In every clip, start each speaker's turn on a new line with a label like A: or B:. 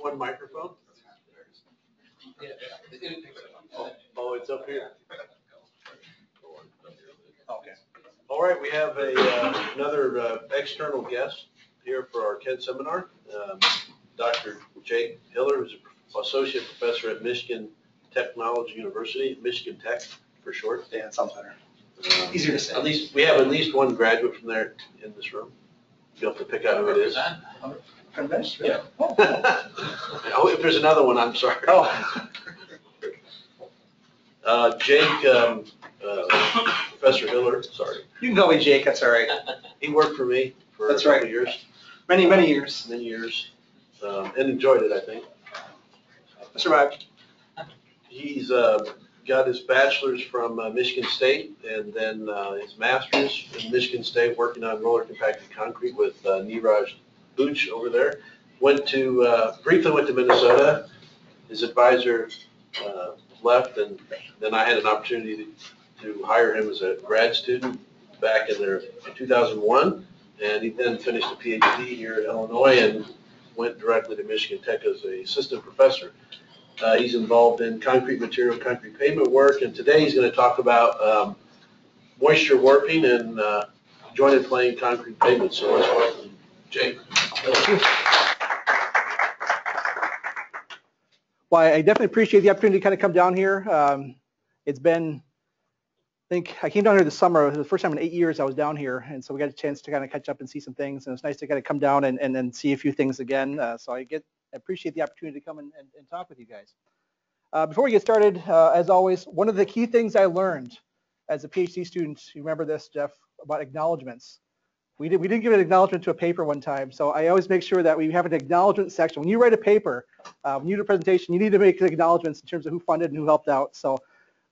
A: just one microphone? Oh, it's up here. Okay. All right, we have a, uh, another uh, external guest here for our Kent seminar. Um, Dr. Jake Hiller, who's an associate professor at Michigan Technology University, Michigan Tech for short.
B: Yeah, it sounds better.
A: Um,
B: Easier to say.
A: At least, we have at least one graduate from there in this room. You'll have to pick out who it is.
B: From?
A: Yeah.
B: Oh.
A: Oh, if there's another one, I'm sorry.
B: Oh.
A: Uh, Jake, um, uh, Professor Hiller, sorry,
B: You can call me Jake, that's all right.
A: he worked for me for a
B: That's
A: couple of years,
B: Many, many years.
A: many years, um, and enjoyed it, I think.
B: I survived.
A: He's, uh, got his bachelor's from uh, Michigan State and then, uh, his master's in Michigan State, working on roller compacted concrete with, uh, Neeraj Buch over there. Went to, uh, briefly went to Minnesota. His advisor, uh, left and then I had an opportunity to, to hire him as a grad student back in there in two thousand one. And he then finished a PhD here at Illinois and went directly to Michigan Tech as a assistant professor. Uh, he's involved in concrete material, concrete pavement work, and today he's gonna talk about, um, moisture warping and, uh, jointed plain concrete pavement. So let's welcome Jake.
C: Well, I definitely appreciate the opportunity to kind of come down here. Um, it's been, I think, I came down here this summer. It was the first time in eight years I was down here. And so we got a chance to kind of catch up and see some things. And it's nice to kind of come down and, and, and see a few things again. Uh, so I get, appreciate the opportunity to come and, and, and talk with you guys. Uh, before we get started, uh, as always, one of the key things I learned as a PhD student, you remember this, Jeff, about acknowledgements. We, did, we didn't give an acknowledgement to a paper one time. So I always make sure that we have an acknowledgement section. When you write a paper, uh, when you do a presentation, you need to make acknowledgments in terms of who funded and who helped out. So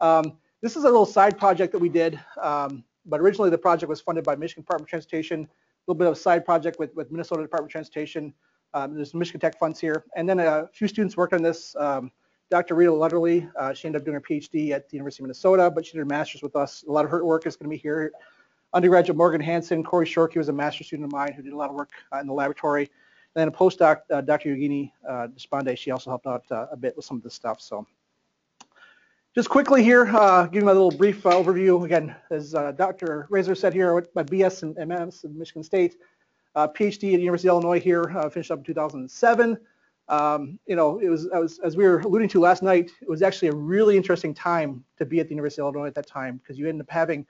C: um, this is a little side project that we did, um, but originally the project was funded by Michigan Department of Transportation, a little bit of a side project with, with Minnesota Department of Transportation. Um, there's Michigan Tech funds here. And then a few students worked on this. Um, Dr. Rita Lederle, uh, she ended up doing her PhD at the University of Minnesota, but she did her master's with us. A lot of her work is going to be here. Undergraduate Morgan Hansen, Corey Shorkey was a master's student of mine who did a lot of work uh, in the laboratory. And then a postdoc, uh, Dr. Yogini uh, Deshpande, she also helped out uh, a bit with some of this stuff. So just quickly here, uh, give you a little brief overview. Again, as Dr. Roesler said here, my BS and MS in Michigan State, PhD at the University of Illinois here, uh, finished up in 2007. Um, you know, it was, was, as we were alluding to last night, it was actually a really interesting time to be at the University of Illinois at that time because you ended up having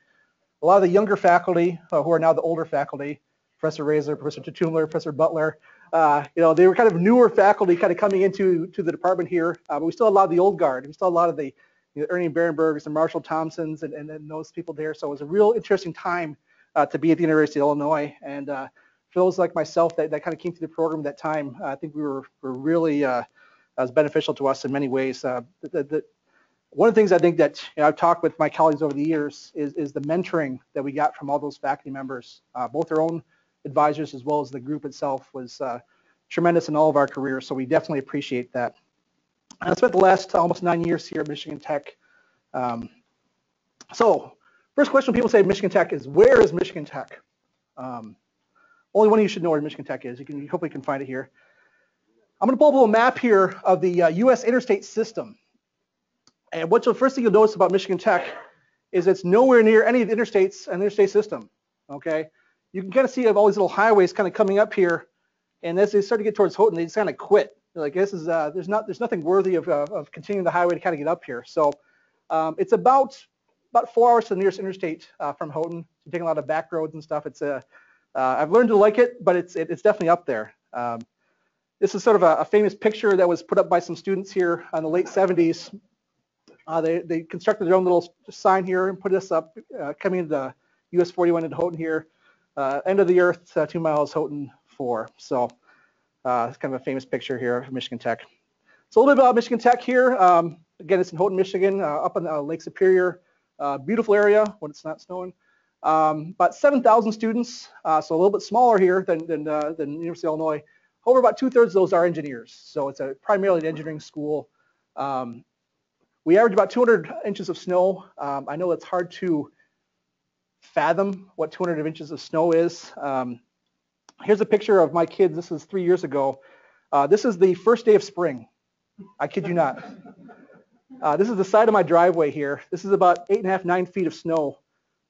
C: a lot of the younger faculty uh, who are now the older faculty, Professor Roesler, Professor Tutumluer, Professor Buttlar, uh, you know, they were kind of newer faculty kind of coming into to the department here, uh, but we still had a lot of the old guard. We still had a lot of the you know, Ernie Barenbergs and Marshall Thompsons and, and, and those people there. So it was a real interesting time uh, to be at the University of Illinois. And uh, for those like myself that, that kind of came through the program at that time, I think we were, were really uh, was beneficial to us in many ways. Uh, the, the, one of the things I think that you know, I've talked with my colleagues over the years is, is the mentoring that we got from all those faculty members, uh, both their own advisors as well as the group itself was uh, tremendous in all of our careers. So we definitely appreciate that. I spent the last almost nine years here at Michigan Tech. Um, so first question people say Michigan Tech is where is Michigan Tech? Um, only one of you should know where Michigan Tech is. You can hopefully can find it here. I'm going to pull up a little map here of the uh, U.S. interstate system. And what's the first thing you'll notice about Michigan Tech is it's nowhere near any of the interstates and interstate system. Okay, you can kind of see all these little highways kind of coming up here, and as they start to get towards Houghton, they just kind of quit. They're like this is uh, there's not there's nothing worthy of, uh, of continuing the highway to kind of get up here. So um, it's about about four hours to the nearest interstate uh, from Houghton. You're taking a lot of back roads and stuff. It's a uh, I've learned to like it, but it's it, it's definitely up there. Um, this is sort of a, a, famous picture that was put up by some students here in the late 70s. Uh, they, they constructed their own little sign here and put this up uh, coming into the US 41 into Houghton here. Uh, end of the earth, uh, two miles, Houghton 4. So uh, it's kind of a famous picture here of Michigan Tech. So a little bit about Michigan Tech here. Um, again, it's in Houghton, Michigan, up on Lake Superior. beautiful area when it's not snowing. Um, about 7,000 students, uh, so a little bit smaller here than, than, uh, than University of Illinois. However, about two-thirds of those are engineers, so it's a primarily an engineering school. Um, we average about 200 inches of snow. Um, I know it's hard to fathom what 200 inches of snow is. Um, here's a picture of my kids. This is three years ago. Uh, this is the first day of spring. I kid you not. Uh, this is the side of my driveway here. This is about eight and a half, nine feet of snow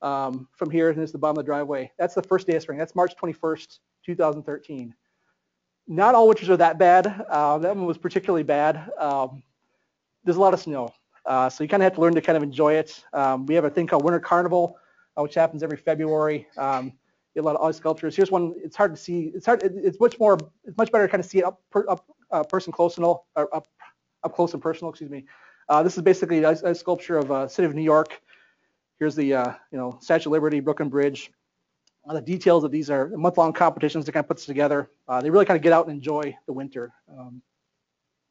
C: um, from here, and is the bottom of the driveway. That's the first day of spring. That's March 21st, 2013. Not all winters are that bad. Uh, that one was particularly bad. Um, there's a lot of snow, uh, so you kind of have to learn to kind of enjoy it. Um, we have a thing called Winter Carnival, uh, which happens every February. Um, a lot of ice sculptures. Here's one. It's hard to see. It's hard. it- It's much more. It's much better to kind of see it up, per, up uh, person close and all, up, up close and personal. Excuse me. Uh, this is basically a, a sculpture of uh, City of New York. Here's the uh, you know Statue of Liberty, Brooklyn Bridge. Uh, the details of these are month-long competitions that kind of puts together. Uh, they really kind of get out and enjoy the winter. Um,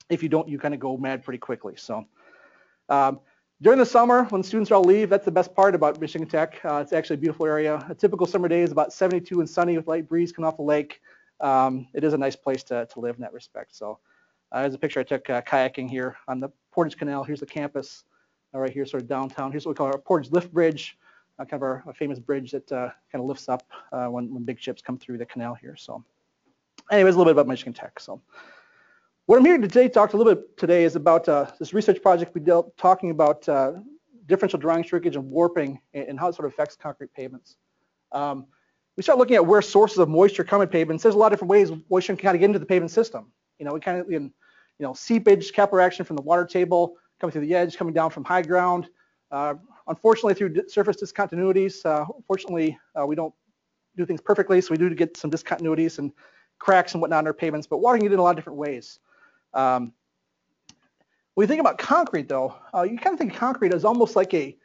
C: if you don't, you kind of go mad pretty quickly. So um, during the summer, when students all leave, that's the best part about Michigan Tech. Uh, it's actually a beautiful area. A typical summer day is about 72 and sunny with light breeze coming off the lake. Um, it is a nice place to, to live in that respect. So uh, a picture I took uh, kayaking here on the Portage Canal. Here's the campus right here, sort of downtown. Here's what we call our Portage Lift Bridge, uh, kind of our, a famous bridge that uh, kind of lifts up uh, when, when big ships come through the canal here. So anyways, a little bit about Michigan Tech. So what I'm here today to talk a little bit today is about uh, this research project we dealt talking about uh, differential drying shrinkage and warping and, and how it sort of affects concrete pavements. Um, we start looking at where sources of moisture come in pavements. There's a lot of different ways moisture can kind of get into the pavement system. You know, we kind of, you know, seepage, capillary action from the water table, coming through the edge, coming down from high ground. Uh, unfortunately, through surface discontinuities, uh, fortunately, uh, we don't do things perfectly, so we do get some discontinuities and cracks and whatnot in our pavements, but water get in a lot of different ways. Um, when you think about concrete, though, uh, you kind of think of concrete as almost like a,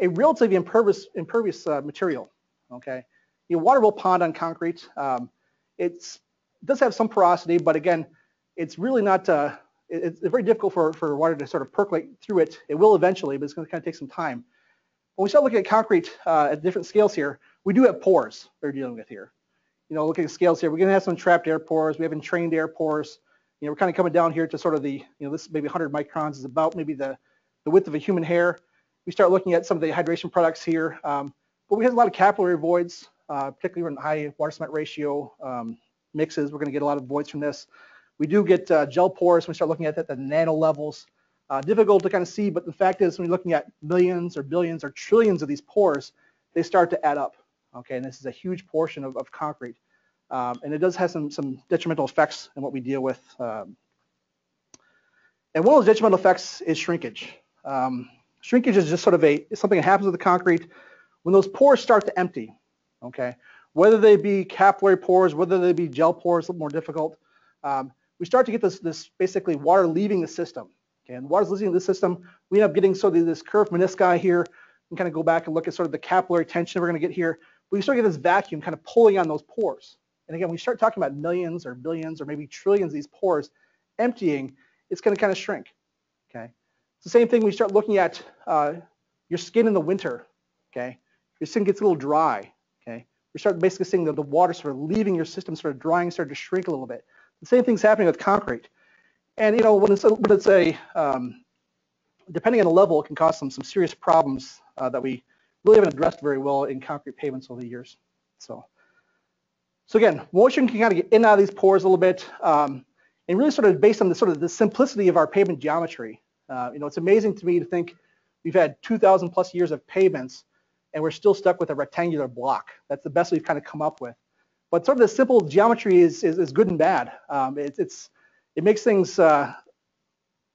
C: a relatively impervious, impervious uh, material, okay? You know, water will pond on concrete. Um, it's, it does have some porosity, but again, it's really not, uh, it- it's very difficult for, for water to sort of percolate through it. It will eventually, but it's going to kind of take some time. When we start looking at concrete uh, at different scales here, we do have pores we're dealing with here. You know, looking at scales here, we're going to have some trapped air pores. We have entrained air pores. You know, we're kind of coming down here to sort of the, you know, this maybe 100 microns is about maybe the, the width of a human hair. We start looking at some of the hydration products here, um, but we have a lot of capillary voids, uh, particularly in high water cement ratio um, mixes. We're going to get a lot of voids from this. We do get uh, gel pores. When we start looking at that, at the nano levels. Uh, difficult to kind of see, but the fact is when you're looking at millions or billions or trillions of these pores, they start to add up. Okay, and this is a huge portion of, of concrete. Um, and it does have some, some detrimental effects in what we deal with. Um, and one of those detrimental effects is shrinkage. Um, shrinkage is just sort of a something that happens with the concrete when those pores start to empty. Okay, whether they be capillary pores, whether they be gel pores, a little more difficult. Um, we start to get this, this basically water leaving the system. Okay, and water's leaving the system. We end up getting sort of this curved menisci here. We can kind of go back and look at sort of the capillary tension we're going to get here. We start to get this vacuum kind of pulling on those pores. And again, we start talking about millions or billions or maybe trillions of these pores emptying, it's going to kind of shrink. Okay. It's the same thing we start looking at uh, your skin in the winter. Okay. Your skin gets a little dry. Okay. We start basically seeing that the water sort of leaving your system, sort of drying, start to shrink a little bit. The same thing's happening with concrete. And you know, when it's a, when it's a um, depending on the level, it can cause some some serious problems uh, that we really haven't addressed very well in concrete pavements over the years. So. So again, moisture can kind of get in out of these pores a little bit, um, and really sort of based on the sort of the simplicity of our pavement geometry. Uh, you know, it's amazing to me to think we've had 2,000 plus years of pavements, and we're still stuck with a rectangular block. That's the best we've kind of come up with. But sort of the simple geometry is is, is good and bad. Um, it, it's it makes things uh,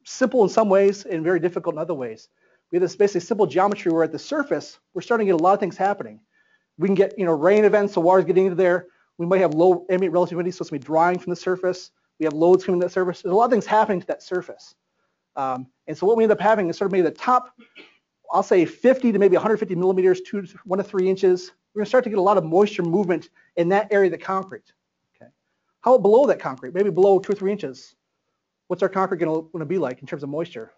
C: simple in some ways and very difficult in other ways. We have this basically simple geometry where at the surface we're starting to get a lot of things happening. We can get you know rain events, so water's getting into there. We might have low ambient relative humidity, so it's going to be drying from the surface. We have loads coming to that surface. There's a lot of things happening to that surface. Um, and so what we end up having is sort of maybe the top, I'll say 50 to maybe 150 millimeters, two one to three inches. We're going to start to get a lot of moisture movement in that area of the concrete. Okay. How about below that concrete? Maybe below two or three inches. What's our concrete going to be like in terms of moisture?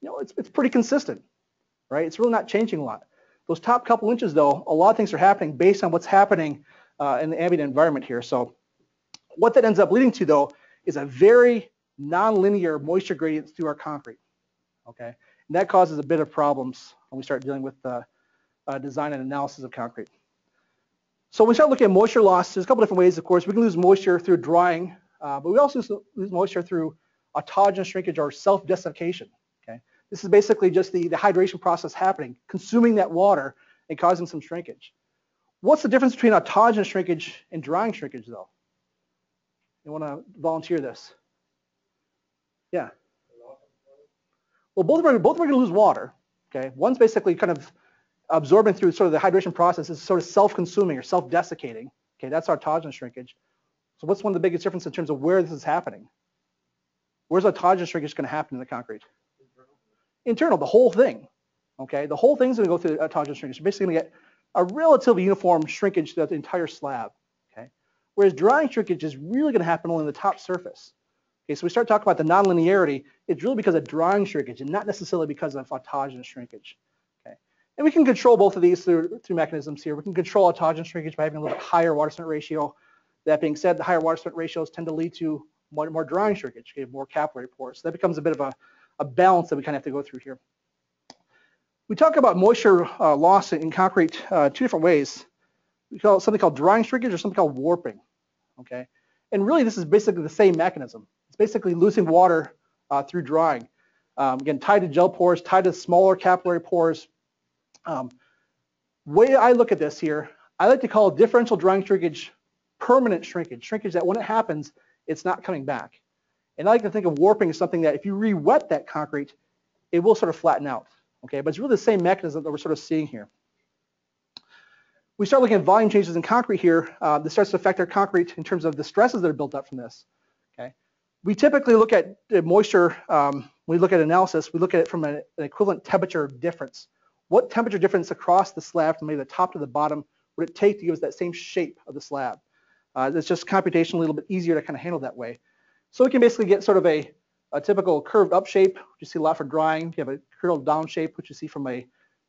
C: You know, it's, it's pretty consistent, right? It's really not changing a lot. Those top couple inches, though, a lot of things are happening based on what's happening uh, in the ambient environment here. So what that ends up leading to, though, is a very nonlinear moisture gradient through our concrete. Okay, and that causes a bit of problems when we start dealing with uh, uh, design and analysis of concrete. So when we start looking at moisture loss, there's a couple different ways, of course. We can lose moisture through drying, uh, but we also lose- moisture through autogenous shrinkage or self-desiccation. Okay, This is basically just the, the hydration process happening, consuming that water and causing some shrinkage. What's the difference between autogenous shrinkage and drying shrinkage, though? You want to volunteer this? Yeah. Well, both of them, are- both of them are going to lose water. Okay, one's basically kind of absorbing through sort of the hydration process is sort of self-consuming or self-desiccating. Okay, that's autogenous shrinkage. So what's one of the biggest differences in terms of where this is happening? Where's autogenous shrinkage going to happen in the concrete? Internal, the whole thing. Okay, the whole thing's going to go through autogenous shrinkage. You're basically going to get a relatively uniform shrinkage throughout the entire slab. Okay, whereas drying shrinkage is really going to happen only in the top surface. Okay, so we start talking about the nonlinearity. It's really because of drying shrinkage and not necessarily because of autogenous shrinkage. And we can control both of these through, through mechanisms here. We can control autogenous shrinkage by having a little bit higher water strength ratio. That being said, the higher water strength ratios tend to lead to more, more drying shrinkage, okay, more capillary pores. So that becomes a bit of a, a balance that we kind of have to go through here. We talk about moisture uh, loss in concrete uh, two different ways. We call it something called drying shrinkage or something called warping. Okay, and really this is basically the same mechanism. It's basically losing water uh, through drying. Um, again, tied to gel pores, tied to smaller capillary pores. Um, way I look at this here, I like to call differential drying shrinkage permanent shrinkage, shrinkage that when it happens, it's not coming back. And I like to think of warping as something that if you re-wet that concrete, it will sort of flatten out. Okay, but it's really the same mechanism that we're sort of seeing here. We start looking at volume changes in concrete here. Uh, this starts to affect our concrete in terms of the stresses that are built up from this. Okay, we typically look at the moisture. Um, when we look at analysis, we look at it from an equivalent temperature difference. What temperature difference across the slab from maybe the top to the bottom would it take to give us that same shape of the slab? Uh, it's just computationally a little bit easier to kind of handle that way. So we can basically get sort of a, a typical curved up shape, which you see a lot for drying. You have a curled down shape, which you see from a,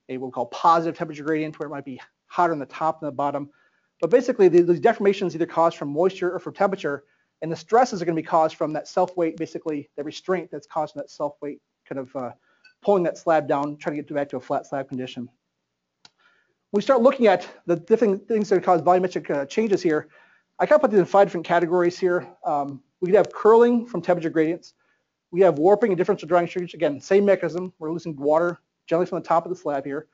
C: a what we call positive temperature gradient, where it might be hotter on the top than the bottom. But basically, the, these deformations either caused from moisture or from temperature, and the stresses are going to be caused from that self-weight, basically the restraint that's causing that self-weight kind of uh, pulling that slab down, trying to get back to a flat slab condition. When we start looking at the different things that cause volumetric uh, changes here, I kind of put these in five different categories here. Um, we could have curling from temperature gradients. We have warping and differential drying shrinkage. Again, same mechanism. We're losing water generally from the top of the slab here.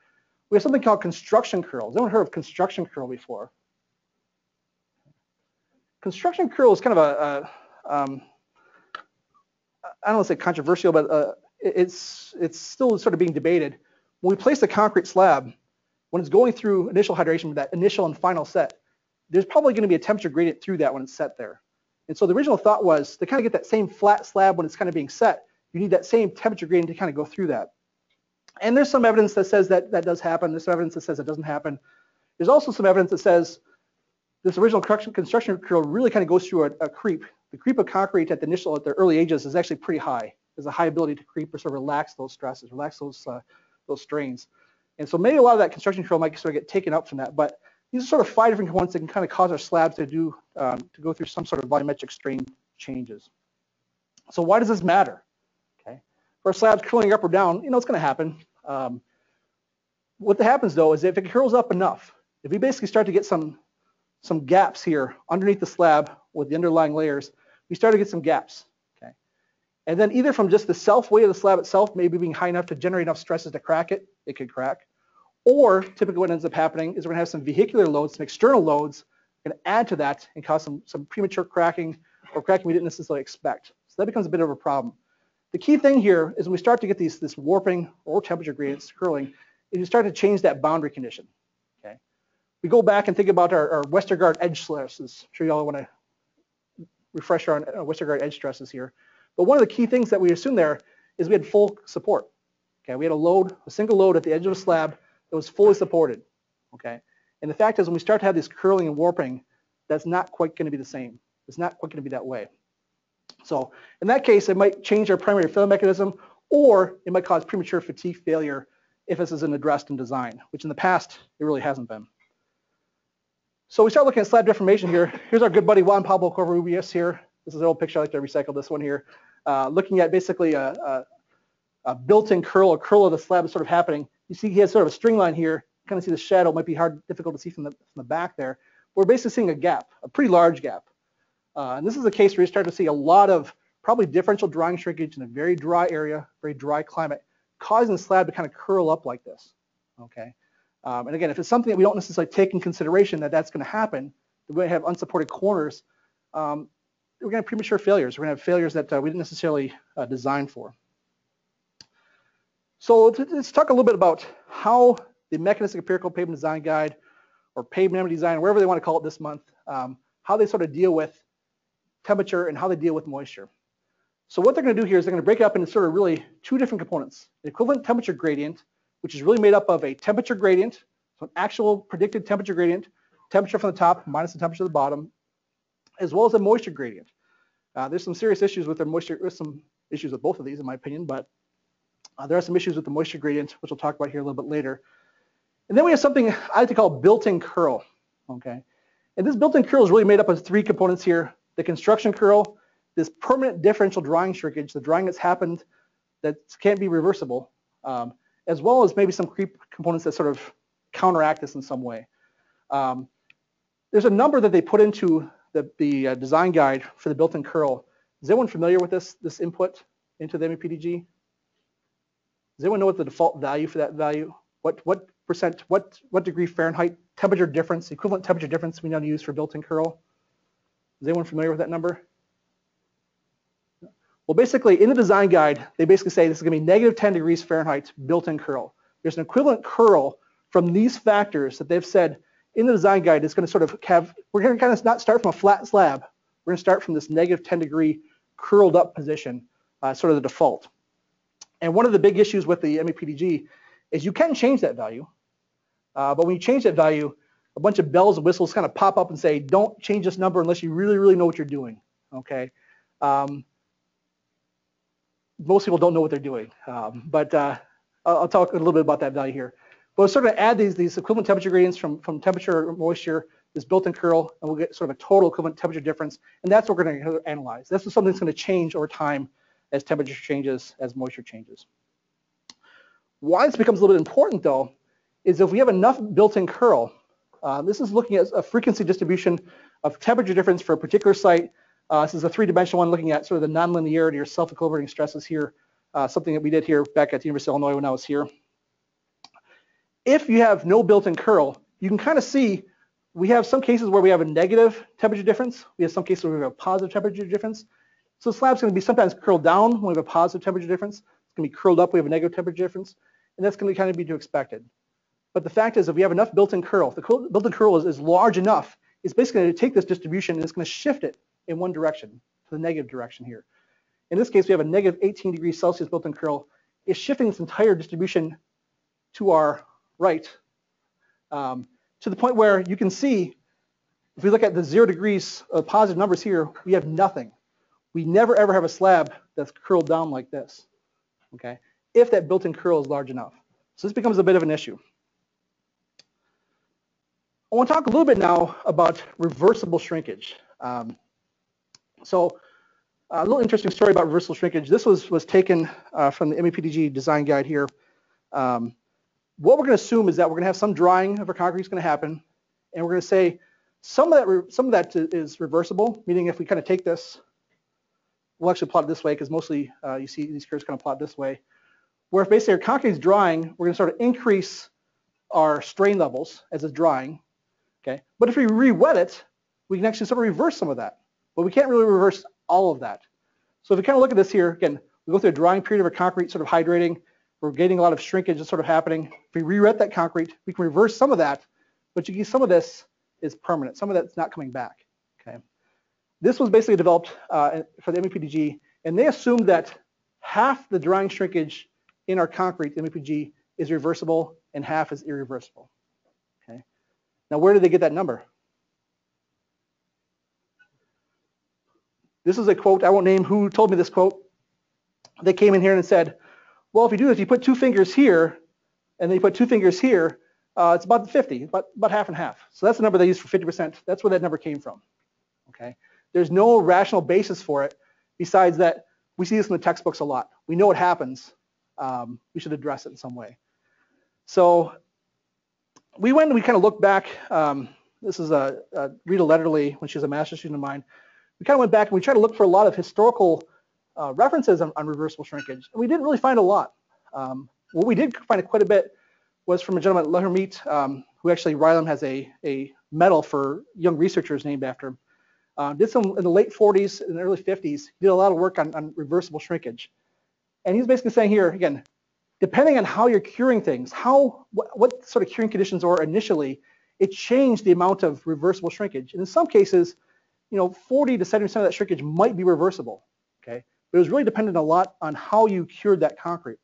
C: We have something called construction curls. Anyone heard of construction curl before? Construction curl is kind of a, a um, I don't want to say controversial, but uh, it's it's still sort of being debated. When we place the concrete slab, when it's going through initial hydration, that initial and final set, there's probably going to be a temperature gradient through that when it's set there. And so the original thought was to kind of get that same flat slab when it's kind of being set, you need that same temperature gradient to kind of go through that. And there's some evidence that says that that does happen. There's some evidence that says it doesn't happen. There's also some evidence that says this original construction, curl really kind of goes through a, a creep. The creep of concrete at the initial, at the early ages is actually pretty high. There's a high ability to creep or sort of relax those stresses, relax those, uh, those strains. And so maybe a lot of that construction curl might sort of get taken up from that. But these are sort of five different components that can kind of cause our slabs to do um, to go through some sort of volumetric strain changes. So why does this matter? Okay, for slabs curling up or down, you know it's going to happen. Um, what happens though is if it curls up enough, if we basically start to get some some gaps here underneath the slab with the underlying layers, we start to get some gaps. And then either from just the self weight of the slab itself, maybe being high enough to generate enough stresses to crack it, it could crack. Or typically what ends up happening is we're going to have some vehicular loads, some external loads, to add to that and cause some, some premature cracking or cracking we didn't necessarily expect. So that becomes a bit of a problem. The key thing here is when we start to get these this warping or temperature gradients curling, is you start to change that boundary condition. Okay, we go back and think about our, our Westergaard edge stresses. I'm sure you all want to refresh our uh, Westergaard edge stresses here. But one of the key things that we assume there is we had full support. Okay, we had a load, a single load at the edge of a slab that was fully supported, okay? And the fact is when we start to have this curling and warping, that's not quite going to be the same. It's not quite going to be that way. So in that case, it might change our primary failure mechanism, or it might cause premature fatigue failure if this isn't addressed in design, which in the past, it really hasn't been. So we start looking at slab deformation here. Here's our good buddy Juan Pablo Covarrubias here. This is an old picture. I like to recycle this one here. Uh, looking at basically a, a, a built-in curl, a curl of the slab is sort of happening. You see he has sort of a string line here. You kind of see the shadow. It might be hard, difficult to see from the, from the back there. we're basically seeing a gap, a pretty large gap. Uh, and this is a case where you start to see a lot of probably differential drying shrinkage in a very dry area, very dry climate, causing the slab to kind of curl up like this. Okay. Um, and again, if it's something that we don't necessarily take in consideration that that's going to happen, we have unsupported corners, um, we're going to have premature failures. We're going to have failures that uh, we didn't necessarily uh, design for. So let's, talk a little bit about how the mechanistic empirical pavement design guide or pavement design, whatever they want to call it this month, um, how they sort of deal with temperature and how they deal with moisture. So what they're going to do here is they're going to break it up into sort of really two different components. The equivalent temperature gradient, which is really made up of a temperature gradient, so an actual predicted temperature gradient, temperature from the top minus the temperature at the bottom, as well as a moisture gradient. Uh, there's some serious issues with the moisture, there's some issues with both of these in my opinion, but uh, there are some issues with the moisture gradient, which we'll talk about here a little bit later. And then we have something I like to call built-in curl, okay? And this built-in curl is really made up of three components here. The construction curl, this permanent differential drying shrinkage, the drying that's happened that can't be reversible, um, as well as maybe some creep components that sort of counteract this in some way. Um, there's a number that they put into the, the uh, design guide for the built-in curl. Is anyone familiar with this, this input into the MEPDG? Does anyone know what the default value for that value? What what percent, what what degree Fahrenheit temperature difference, equivalent temperature difference we now use for built-in curl? Is anyone familiar with that number? Well, basically, in the design guide, they basically say this is going to be negative 10 degrees Fahrenheit built-in curl. There's an equivalent curl from these factors that they've said in the design guide is going to sort of have, we're going to kind of not start from a flat slab. We're going to start from this negative 10 degree curled up position, uh, sort of the default. And one of the big issues with the MEPDG is you can change that value, uh, but when you change that value, a bunch of bells and whistles kind of pop up and say, don't change this number unless you really, really know what you're doing, okay? Um, most people don't know what they're doing, um, but uh, I'll talk a little bit about that value here. But we'll sort of add these, these equivalent temperature gradients from, from temperature, moisture, this built-in curl, and we'll get sort of a total equivalent temperature difference, and that's what we're going to analyze. This is something that's going to change over time as temperature changes, as moisture changes. Why this becomes a little bit important, though, is if we have enough built-in curl, uh, this is looking at a frequency distribution of temperature difference for a particular site. Uh, this is a three-dimensional one looking at sort of the nonlinearity or self-equilibrating stresses here, uh, something that we did here back at the University of Illinois when I was here. If you have no built-in curl, you can kind of see we have some cases where we have a negative temperature difference. We have some cases where we have a positive temperature difference. So the slab's going to be sometimes curled down when we have a positive temperature difference. It's going to be curled up when we have a negative temperature difference. And that's going to kind of be to expected. But the fact is, if we have enough built-in curl, if the built-in curl is, is large enough, it's basically going to take this distribution and it's going to shift it in one direction, to the negative direction here. In this case, we have a negative 18 degrees Celsius built-in curl. It's shifting this entire distribution to our right um, to the point where you can see, if we look at the zero degrees of positive numbers here, we have nothing. We never ever have a slab that's curled down like this, okay, if that built-in curl is large enough. So this becomes a bit of an issue. I want to talk a little bit now about reversible shrinkage. Um, so a little interesting story about reversible shrinkage. This was, was taken uh, from the MEPDG design guide here. Um, what we're going to assume is that we're going to have some drying of our concrete is going to happen, and we're going to say some of that some of that is reversible, meaning if we kind of take this, we'll actually plot it this way because mostly uh, you see these curves kind of plot this way, where if basically our concrete is drying, we're going to sort of increase our strain levels as it's drying, okay? But if we re-wet it, we can actually sort of reverse some of that, but we can't really reverse all of that. So if we kind of look at this here, again, we go through a drying period of our concrete sort of hydrating, we're getting a lot of shrinkage that's sort of happening. If we re-wet that concrete, we can reverse some of that, but you see some of this is permanent. Some of that's not coming back. Okay. This was basically developed uh, for the MEPDG, and they assumed that half the drying shrinkage in our concrete, the MEPDG, is reversible and half is irreversible. Okay. Now, where did they get that number? This is a quote. I won't name who told me this quote. They came in here and said, well, if you do this, you put two fingers here, and then you put two fingers here, uh, it's about 50, about, about half and half. So that's the number they use for 50%. That's where that number came from. Okay. There's no rational basis for it besides that we see this in the textbooks a lot. We know what happens. Um, we should address it in some way. So we went and we kind of looked back um, This is a, a Rita Lederle when she was a master's student of mine. We kind of went back and we tried to look for a lot of historical uh, references on, on reversible shrinkage. And we didn't really find a lot. Um, what we did find quite a bit was from a gentleman, L'Hermite, um, who actually RILEM has a, a medal for young researchers named after him. Uh, did some in the late 40s and early 50s. He did a lot of work on, on reversible shrinkage. And he's basically saying here, again, depending on how you're curing things, how what, what sort of curing conditions are initially, it changed the amount of reversible shrinkage. And in some cases, you know, 40 to 70% of that shrinkage might be reversible, okay? It was really dependent a lot on how you cured that concrete.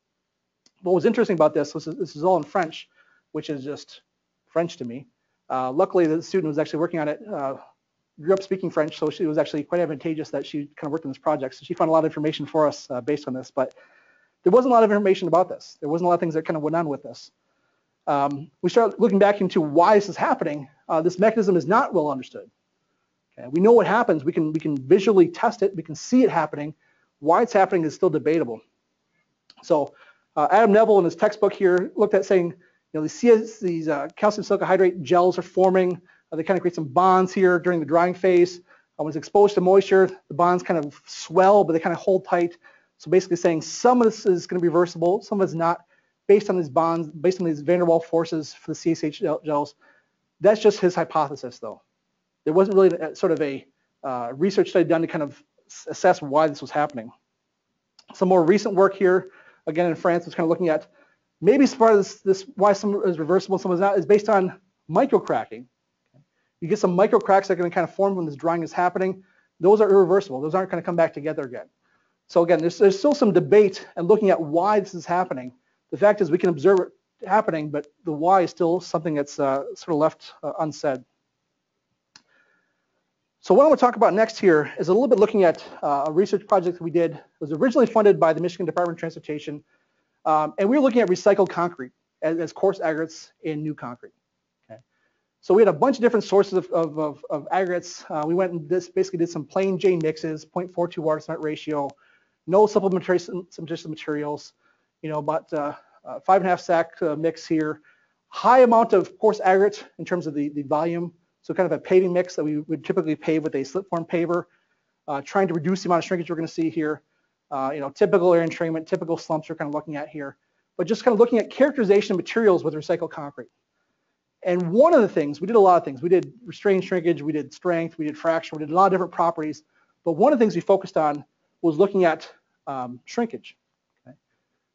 C: What was interesting about this, this is, this is all in French, which is just French to me. Uh, luckily, the student was actually working on it, uh, grew up speaking French, so she was actually quite advantageous that she kind of worked on this project. So she found a lot of information for us uh, based on this, but there wasn't a lot of information about this. There wasn't a lot of things that kind of went on with this. Um, we start looking back into why this is happening. Uh, this mechanism is not well understood. Okay? We know what happens. We can, we can visually test it. We can see it happening. Why it's happening is still debatable. So uh, Adam Neville in his textbook here looked at saying, you know, these, these uh, calcium silicate hydrate gels are forming. Uh, they kind of create some bonds here during the drying phase. Uh, when it's exposed to moisture, the bonds kind of swell, but they kind of hold tight. So basically saying some of this is going to be reversible, some of it's not, based on these bonds, based on these van der Waals forces for the CSH gels. That's just his hypothesis, though. There wasn't really a, sort of a uh, research study done to kind of assess why this was happening. Some more recent work here, again in France, was kind of looking at maybe part of this, this why some is reversible, some is not, is based on microcracking. You get some micro cracks that are going to kind of form when this drying is happening. Those are irreversible. Those aren't going to come back together again. So again, there's, there's still some debate and looking at why this is happening. The fact is we can observe it happening, but the why is still something that's uh, sort of left uh, unsaid. So what I want to talk about next here is a little bit looking at uh, a research project that we did. It was originally funded by the Michigan Department of Transportation, um, and we were looking at recycled concrete as, as coarse aggregates in new concrete. Okay. So we had a bunch of different sources of, of, of, of aggregates. Uh, we went and this basically did some plain Jane mixes, 0.42 water cement ratio, no supplementary cementitious materials, you know, about uh, uh, five and a half sack uh, mix here, high amount of coarse aggregate in terms of the, the volume, so kind of a paving mix that we would typically pave with a slip form paver, uh, trying to reduce the amount of shrinkage we're going to see here. Uh, you know, typical air entrainment, typical slumps we're kind of looking at here, but just kind of looking at characterization of materials with recycled concrete. And one of the things, we did a lot of things. We did restrained shrinkage, we did strength, we did fraction, we did a lot of different properties. But one of the things we focused on was looking at um, shrinkage. Okay?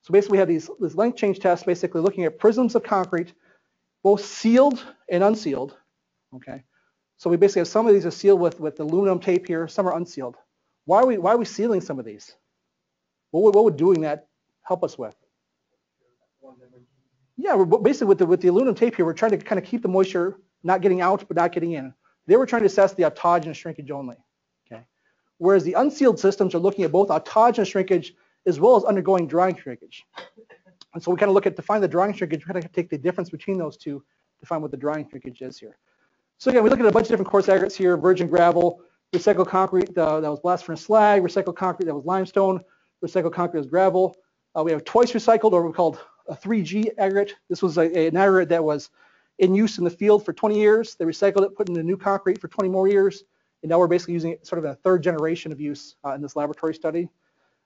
C: So basically we had these this length change test basically looking at prisms of concrete, both sealed and unsealed. Okay. So we basically have some of these are sealed with, with aluminum tape here, some are unsealed. Why are we why are we sealing some of these? What would, what would doing that help us with? Yeah, we're basically with the with the aluminum tape here, we're trying to kind of keep the moisture not getting out but not getting in. They were trying to assess the autogenous shrinkage only. Okay. Whereas the unsealed systems are looking at both autogenous shrinkage as well as undergoing drying shrinkage. And so we kind of look at to find the drying shrinkage, we kind of take the difference between those two to find what the drying shrinkage is here. So again, we look at a bunch of different coarse aggregates here, virgin gravel, recycled concrete uh, that was blast furnace slag, recycled concrete that was limestone, recycled concrete as gravel. Uh, we have twice recycled, or we called a 3G aggregate. This was a, a, an aggregate that was in use in the field for 20 years. They recycled it, put in into new concrete for 20 more years, and now we're basically using it sort of a third generation of use uh, in this laboratory study.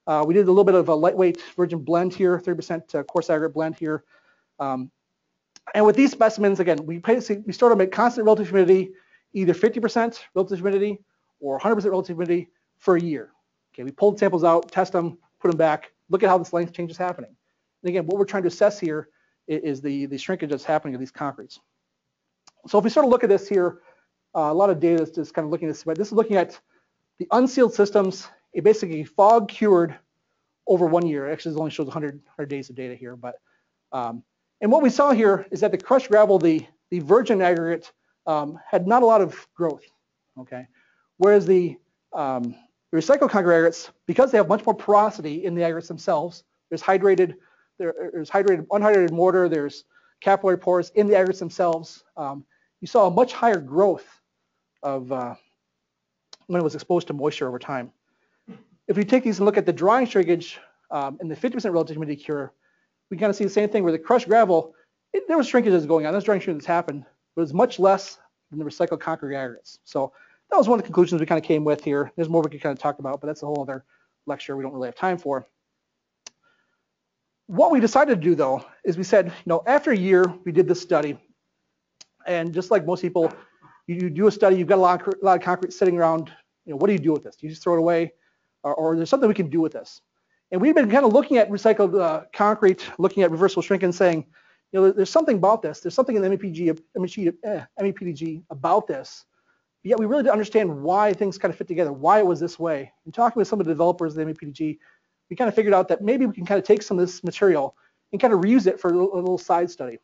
C: Uh, we did a little bit of a lightweight virgin blend here, 30% uh, coarse aggregate blend here. Um, and with these specimens, again, we we them at constant relative humidity, either 50% relative humidity or 100% relative humidity for a year. Okay, we pull the samples out, test them, put them back, look at how this length change is happening. And again, what we're trying to assess here is the, the shrinkage that's happening of these concretes. So if we sort of look at this here, uh, a lot of data is just kind of looking at this, but this is looking at the unsealed systems, it basically fog cured over one year. Actually, this only shows 100, 100 days of data here, but um, and what we saw here is that the crushed gravel, the, the virgin aggregate, um, had not a lot of growth, okay? Whereas the, um, recycled concrete aggregates, because they have much more porosity in the aggregates themselves, there's hydrated, there, there's hydrated, unhydrated mortar, there's capillary pores in the aggregates themselves. Um, you saw a much higher growth of uh, when it was exposed to moisture over time. If we take these and look at the drying shrinkage um, the 50% relative humidity cure, we kind of see the same thing where the crushed gravel, it, there was shrinkage shrinkages going on. Those drying shrinkages happened, but it was much less than the recycled concrete aggregates. So that was one of the conclusions we kind of came with here. There's more we could kind of talk about, but that's a whole other lecture we don't really have time for. What we decided to do though is we said, you know, after a year we did this study, and just like most people, you, you do a study, you've got a lot, of, a lot of concrete sitting around. You know, what do you do with this? Do you just throw it away, or, or there's something we can do with this? And we've been kind of looking at recycled uh, concrete, looking at reversible shrink, and saying, you know, there's something about this. There's something in the MEPG, MEPG, eh, MEPDG about this. But yet we really didn't understand why things kind of fit together, why it was this way. And talking with some of the developers of the MEPDG, we kind of figured out that maybe we can kind of take some of this material and kind of reuse it for a little, a little side study.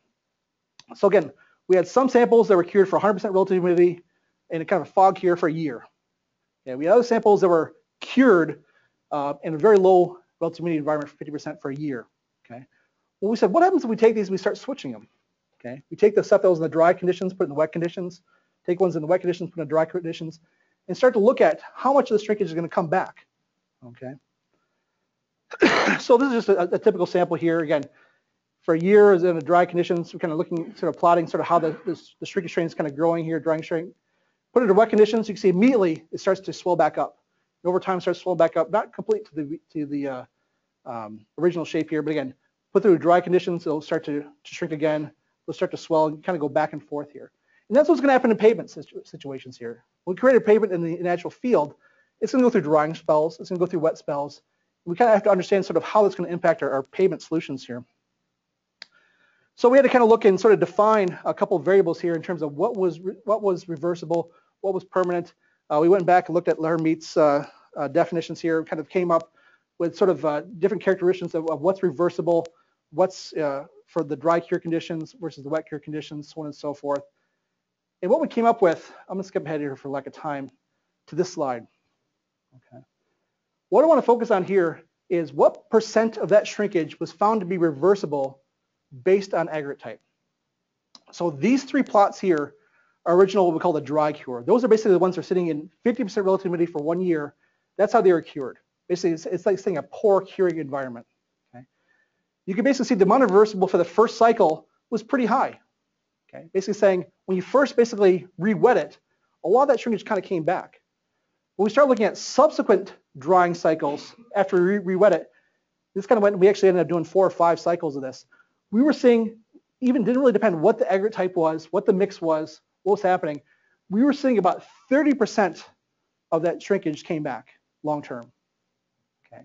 C: So again, we had some samples that were cured for 100% relative humidity and a kind of a fog cure for a year. And we had other samples that were cured uh, in a very low relative humidity environment for 50% for a year. Okay. Well, we said, what happens if we take these and we start switching them? Okay. We take the stuff that was in the dry conditions, put it in the wet conditions, take ones in the wet conditions, put in the dry conditions, and start to look at how much of the shrinkage is going to come back. Okay. so this is just a, a, typical sample here. Again, for a year is in the dry conditions, we're kind of looking, sort of plotting sort of how the, this, the shrinkage strain is kind of growing here, drying shrink. Put it in wet conditions, you can see immediately it starts to swell back up. Over time starts to swell back up, not complete to the, to the uh, um, original shape here, but again, put through dry conditions, it'll start to, to shrink again. It'll start to swell and kind of go back and forth here. And that's what's going to happen in pavement situ situations here. When we create a pavement in the natural field, it's going to go through drying spells, it's going to go through wet spells. We kind of have to understand sort of how that's going to impact our, our pavement solutions here. So we had to kind of look and sort of define a couple of variables here in terms of what was what was reversible, what was permanent. Uh, we went back and looked at L'Hermite's uh, uh, definitions here, kind of came up with sort of uh, different characteristics of, of, what's reversible, what's uh, for the dry cure conditions versus the wet cure conditions, so on and so forth. And what we came up with, I'm gonna skip ahead here for lack of time, to this slide. Okay. What I want to focus on here is what percent of that shrinkage was found to be reversible based on aggregate type. So these three plots here original what we call the dry cure. Those are basically the ones that are sitting in 50% relative humidity for one year. That's how they were cured. Basically, it's, it's like saying a poor curing environment. Okay? You can basically see the amount of reversible for the first cycle was pretty high. Okay? Basically saying when you first basically re-wet it, a lot of that shrinkage kind of came back. When we start looking at subsequent drying cycles after we re-wet it, this kind of went, we actually ended up doing four or five cycles of this. We were seeing, even didn't really depend what the aggregate type was, what the mix was, what was happening. We were seeing about 30% of that shrinkage came back long term. Okay.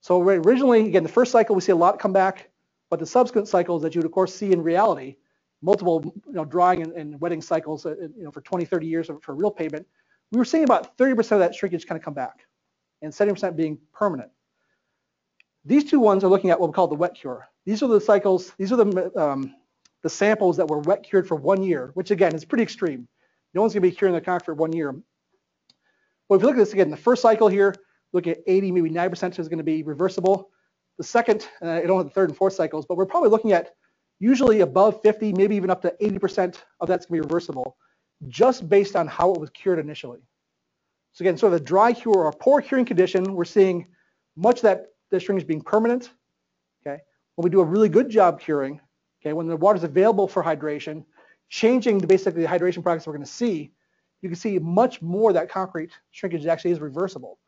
C: So originally, again, the first cycle we see a lot come back, but the subsequent cycles that you would of course see in reality, multiple you know, drying and, and wetting cycles, uh, you know, for 20, 30 years for real pavement, we were seeing about 30% of that shrinkage kind of come back and 70% being permanent. These two ones are looking at what we call the wet cure. These are the cycles, these are the, um, the samples that were wet cured for one year, which again is pretty extreme. No one's gonna be curing the concrete for one year. But if you look at this again, the first cycle here, look at 80, maybe 90% is gonna be reversible. The second, I don't have the third and fourth cycles, but we're probably looking at usually above 50, maybe even up to 80% of that's gonna be reversible, just based on how it was cured initially. So again, sort of a dry cure or poor curing condition, we're seeing much that the string is being permanent. Okay, when we do a really good job curing, okay, when the water is available for hydration, changing the basically the hydration products we're going to see, you can see much more that concrete shrinkage actually is reversible.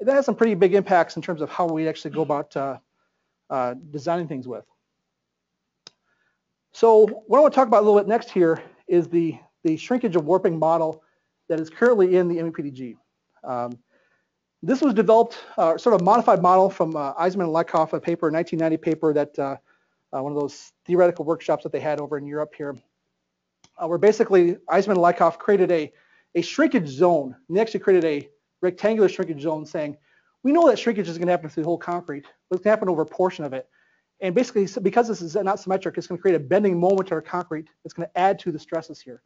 C: And that has some pretty big impacts in terms of how we actually go about uh, uh, designing things with. So what I want to talk about a little bit next here is the, the shrinkage of warping model that is currently in the MEPDG. Um, this was developed, uh, sort of a modified model from uh, Eisenmann and Leykauf, a paper, a 1990 paper that uh, one of those theoretical workshops that they had over in Europe here, uh, where basically Eisenmann and Leykauf created a, a shrinkage zone. And they actually created a rectangular shrinkage zone saying, we know that shrinkage is going to happen through the whole concrete, but it's going to happen over a portion of it. And basically, because this is not symmetric, it's going to create a bending moment to our concrete that's going to add to the stresses here.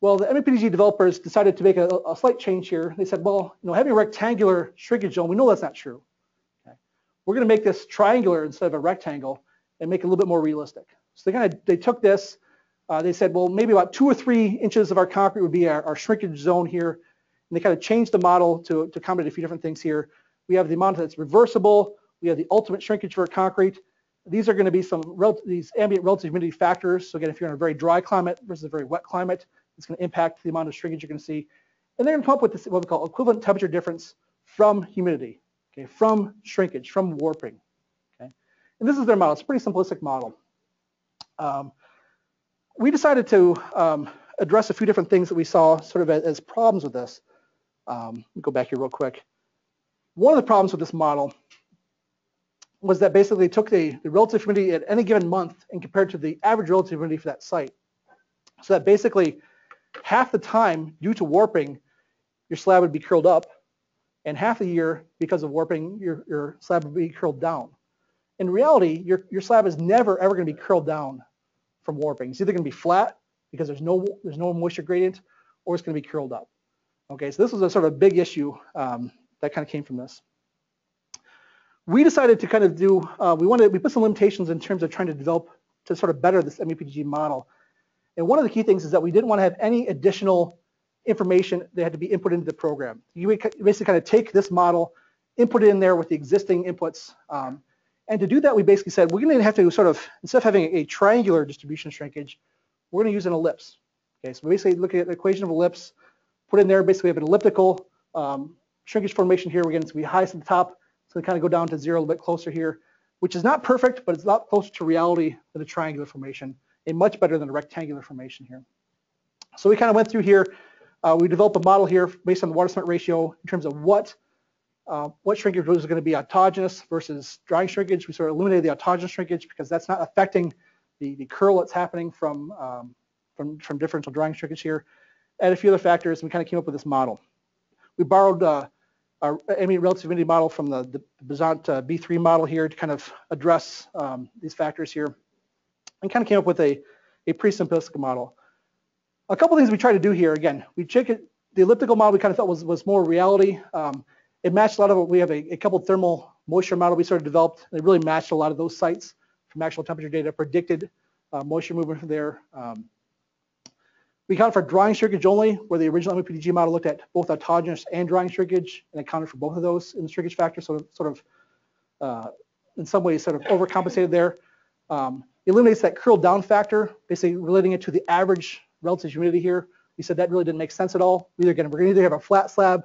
C: Well, the MEPDG developers decided to make a, a, slight change here. They said, well, you know, having a rectangular shrinkage zone, we know that's not true. Okay. We're going to make this triangular instead of a rectangle and make it a little bit more realistic. So they kind of they took this. Uh, they said, well, maybe about two or three inches of our concrete would be our, our shrinkage zone here. And they kind of changed the model to, to accommodate a few different things here. We have the amount that's reversible. We have the ultimate shrinkage for concrete. These are going to be some these ambient relative humidity factors. So again, if you're in a very dry climate versus a very wet climate, It's going to impact the amount of shrinkage you're going to see. And they're going to come up with this, what we call equivalent temperature difference from humidity, okay, from shrinkage, from warping. And this is their model. It's a pretty simplistic model. Um, we decided to um, address a few different things that we saw sort of as, as problems with this. Um, let me go back here real quick. One of the problems with this model was that basically took the, the relative humidity at any given month and compared to the average relative humidity for that site. So that basically half the time due to warping, your slab would be curled up and half the year because of warping, your, your slab would be curled down. In reality, your, your slab is never ever going to be curled down from warping. It's either going to be flat because there's no there's no moisture gradient, or it's going to be curled up. Okay, so this was a sort of a big issue um, that kind of came from this. We decided to kind of do uh, we wanted we put some limitations in terms of trying to develop to sort of better this MEPDG model. And one of the key things is that we didn't want to have any additional information that had to be input into the program. You basically kind of take this model, input it in there with the existing inputs. Um, and to do that, we basically said we're going to have to sort of, instead of having a triangular distribution shrinkage, we're going to use an ellipse. Okay, so basically looking at the equation of ellipse, put in there, basically we have an elliptical um, shrinkage formation here. We're going to be highest at the top, so we kind of go down to zero a little bit closer here, which is not perfect, but it's a lot closer to reality than a triangular formation, and much better than a rectangular formation here. So we kind of went through here. Uh, we developed a model here based on the water cement ratio in terms of what uh, what shrinkage was going to be autogenous versus drying shrinkage. We sort of eliminated the autogenous shrinkage because that's not affecting the, the curl that's happening from, um, from, from differential drying shrinkage here. And a few other factors, and we kind of came up with this model. We borrowed uh, our ambient relative humidity model from the, the Bazant uh, B3 model here to kind of address um, these factors here and kind of came up with a, a pretty simplistic model. A couple things we tried to do here, again, we it, the elliptical model we kind of thought was, was more reality. Um, it matched a lot of what we have a, a couple thermal moisture model we sort of developed. It really matched a lot of those sites from actual temperature data, predicted uh, moisture movement from there. Um, we accounted for drying shrinkage only, where the original MEPDG model looked at both autogenous and drying shrinkage and accounted for both of those in the shrinkage factor, so sort of, uh, in some ways, sort of overcompensated there. Um, eliminates that curl down factor, basically relating it to the average relative humidity here. We said that really didn't make sense at all. Either again, we're going to either have a flat slab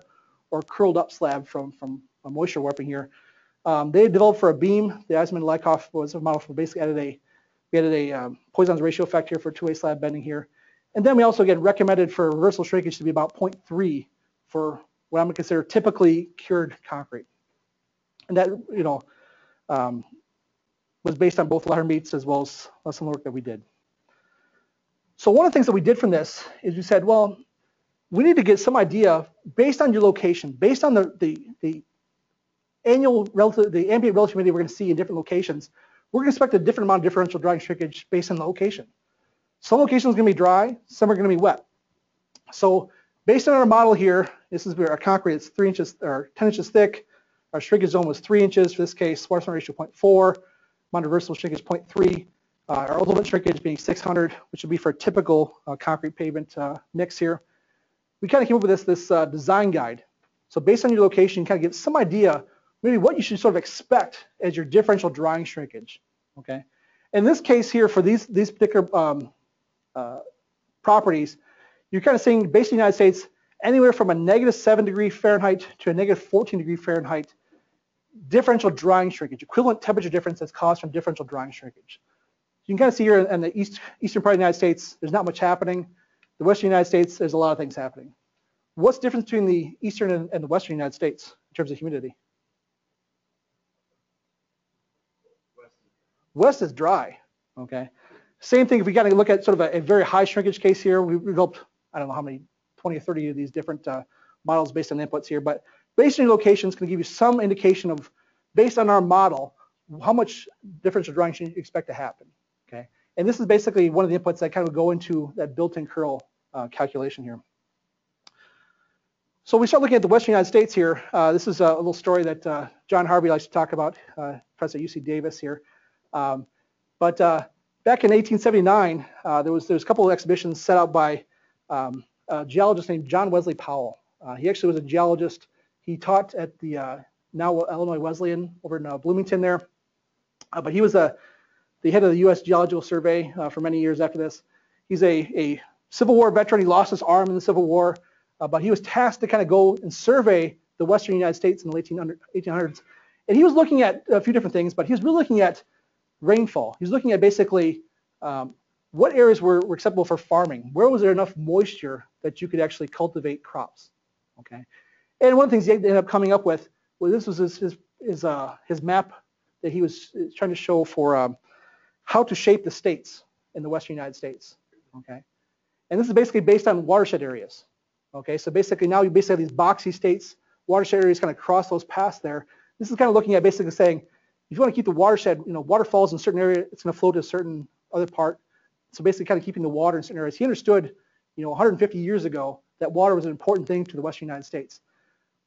C: or curled up slab from, from moisture warping here. Um, they developed for a beam. The Eisenmann-Leykauf was a model for basically added a, we added a um, Poisson's ratio effect here for two-way slab bending here. And then we also again recommended for reversal shrinkage to be about 0.3 for what I'm going to consider typically cured concrete. And that, you know, um, was based on both L'Hermite as well as some work that we did. So one of the things that we did from this is we said, well, we need to get some idea based on your location, based on the, the, the annual relative, the ambient relative humidity we're going to see in different locations, we're going to expect a different amount of differential drying shrinkage based on the location. Some locations are going to be dry, some are going to be wet. So based on our model here, this is where our concrete is three inches or 10 inches thick. Our shrinkage zone was three inches. For this case, water cement ratio 0.4, amount of reversible shrinkage 0.3. Uh, our ultimate shrinkage being 600, which would be for a typical uh, concrete pavement uh, mix here we kind of came up with this, this uh, design guide. So based on your location, you kind of get some idea maybe what you should sort of expect as your differential drying shrinkage. Okay. In this case here, for these these particular um, uh, properties, you're kind of seeing based in the United States anywhere from a negative 7 degree Fahrenheit to a negative 14 degree Fahrenheit differential drying shrinkage, equivalent temperature difference that's caused from differential drying shrinkage. You can kind of see here in the east, eastern part of the United States, there's not much happening. The Western United States, there's a lot of things happening. What's the difference between the Eastern and, and the Western United States in terms of humidity? West is dry, okay? Same thing if we got to look at sort of a, a, very high shrinkage case here. We developed, I don't know how many, 20 or 30 of these different uh, models based on inputs here, but based on your location is going to give you some indication of, based on our model, how much difference differential drying you expect to happen, okay? And this is basically one of the inputs that kind of go into that built-in curl uh, calculation here. So we start looking at the Western United States here. Uh, this is a little story that uh, John Harvey likes to talk about, uh, professor UC Davis here. Um, but uh, back in 1879, uh, there was there was a couple of exhibitions set out by um, a geologist named John Wesley Powell. Uh, he actually was a geologist. He taught at the now Illinois Wesleyan over in Bloomington there. but he was a, the head of the U.S. Geological Survey for many years after this. He's a, a Civil War veteran. He lost his arm in the Civil War, uh, but he was tasked to kind of go and survey the Western United States in the 1800, 1800s. And he was looking at a few different things, but he was really looking at rainfall. He was looking at basically um, what areas were, were acceptable for farming. Where was there enough moisture that you could actually cultivate crops? Okay. And one of the things he ended up coming up with, well, this was his his his, uh, his map that he was trying to show for um, how to shape the states in the Western United States. Okay. And this is basically based on watershed areas. Okay. So basically now you basically have these boxy states, watershed areas kind of cross those paths there. This is kind of looking at basically saying, if you want to keep the watershed, you know, waterfalls in a certain area, it's going to flow to a certain other part. So basically kind of keeping the water in certain areas. He understood, you know, 150 years ago that water was an important thing to the Western United States.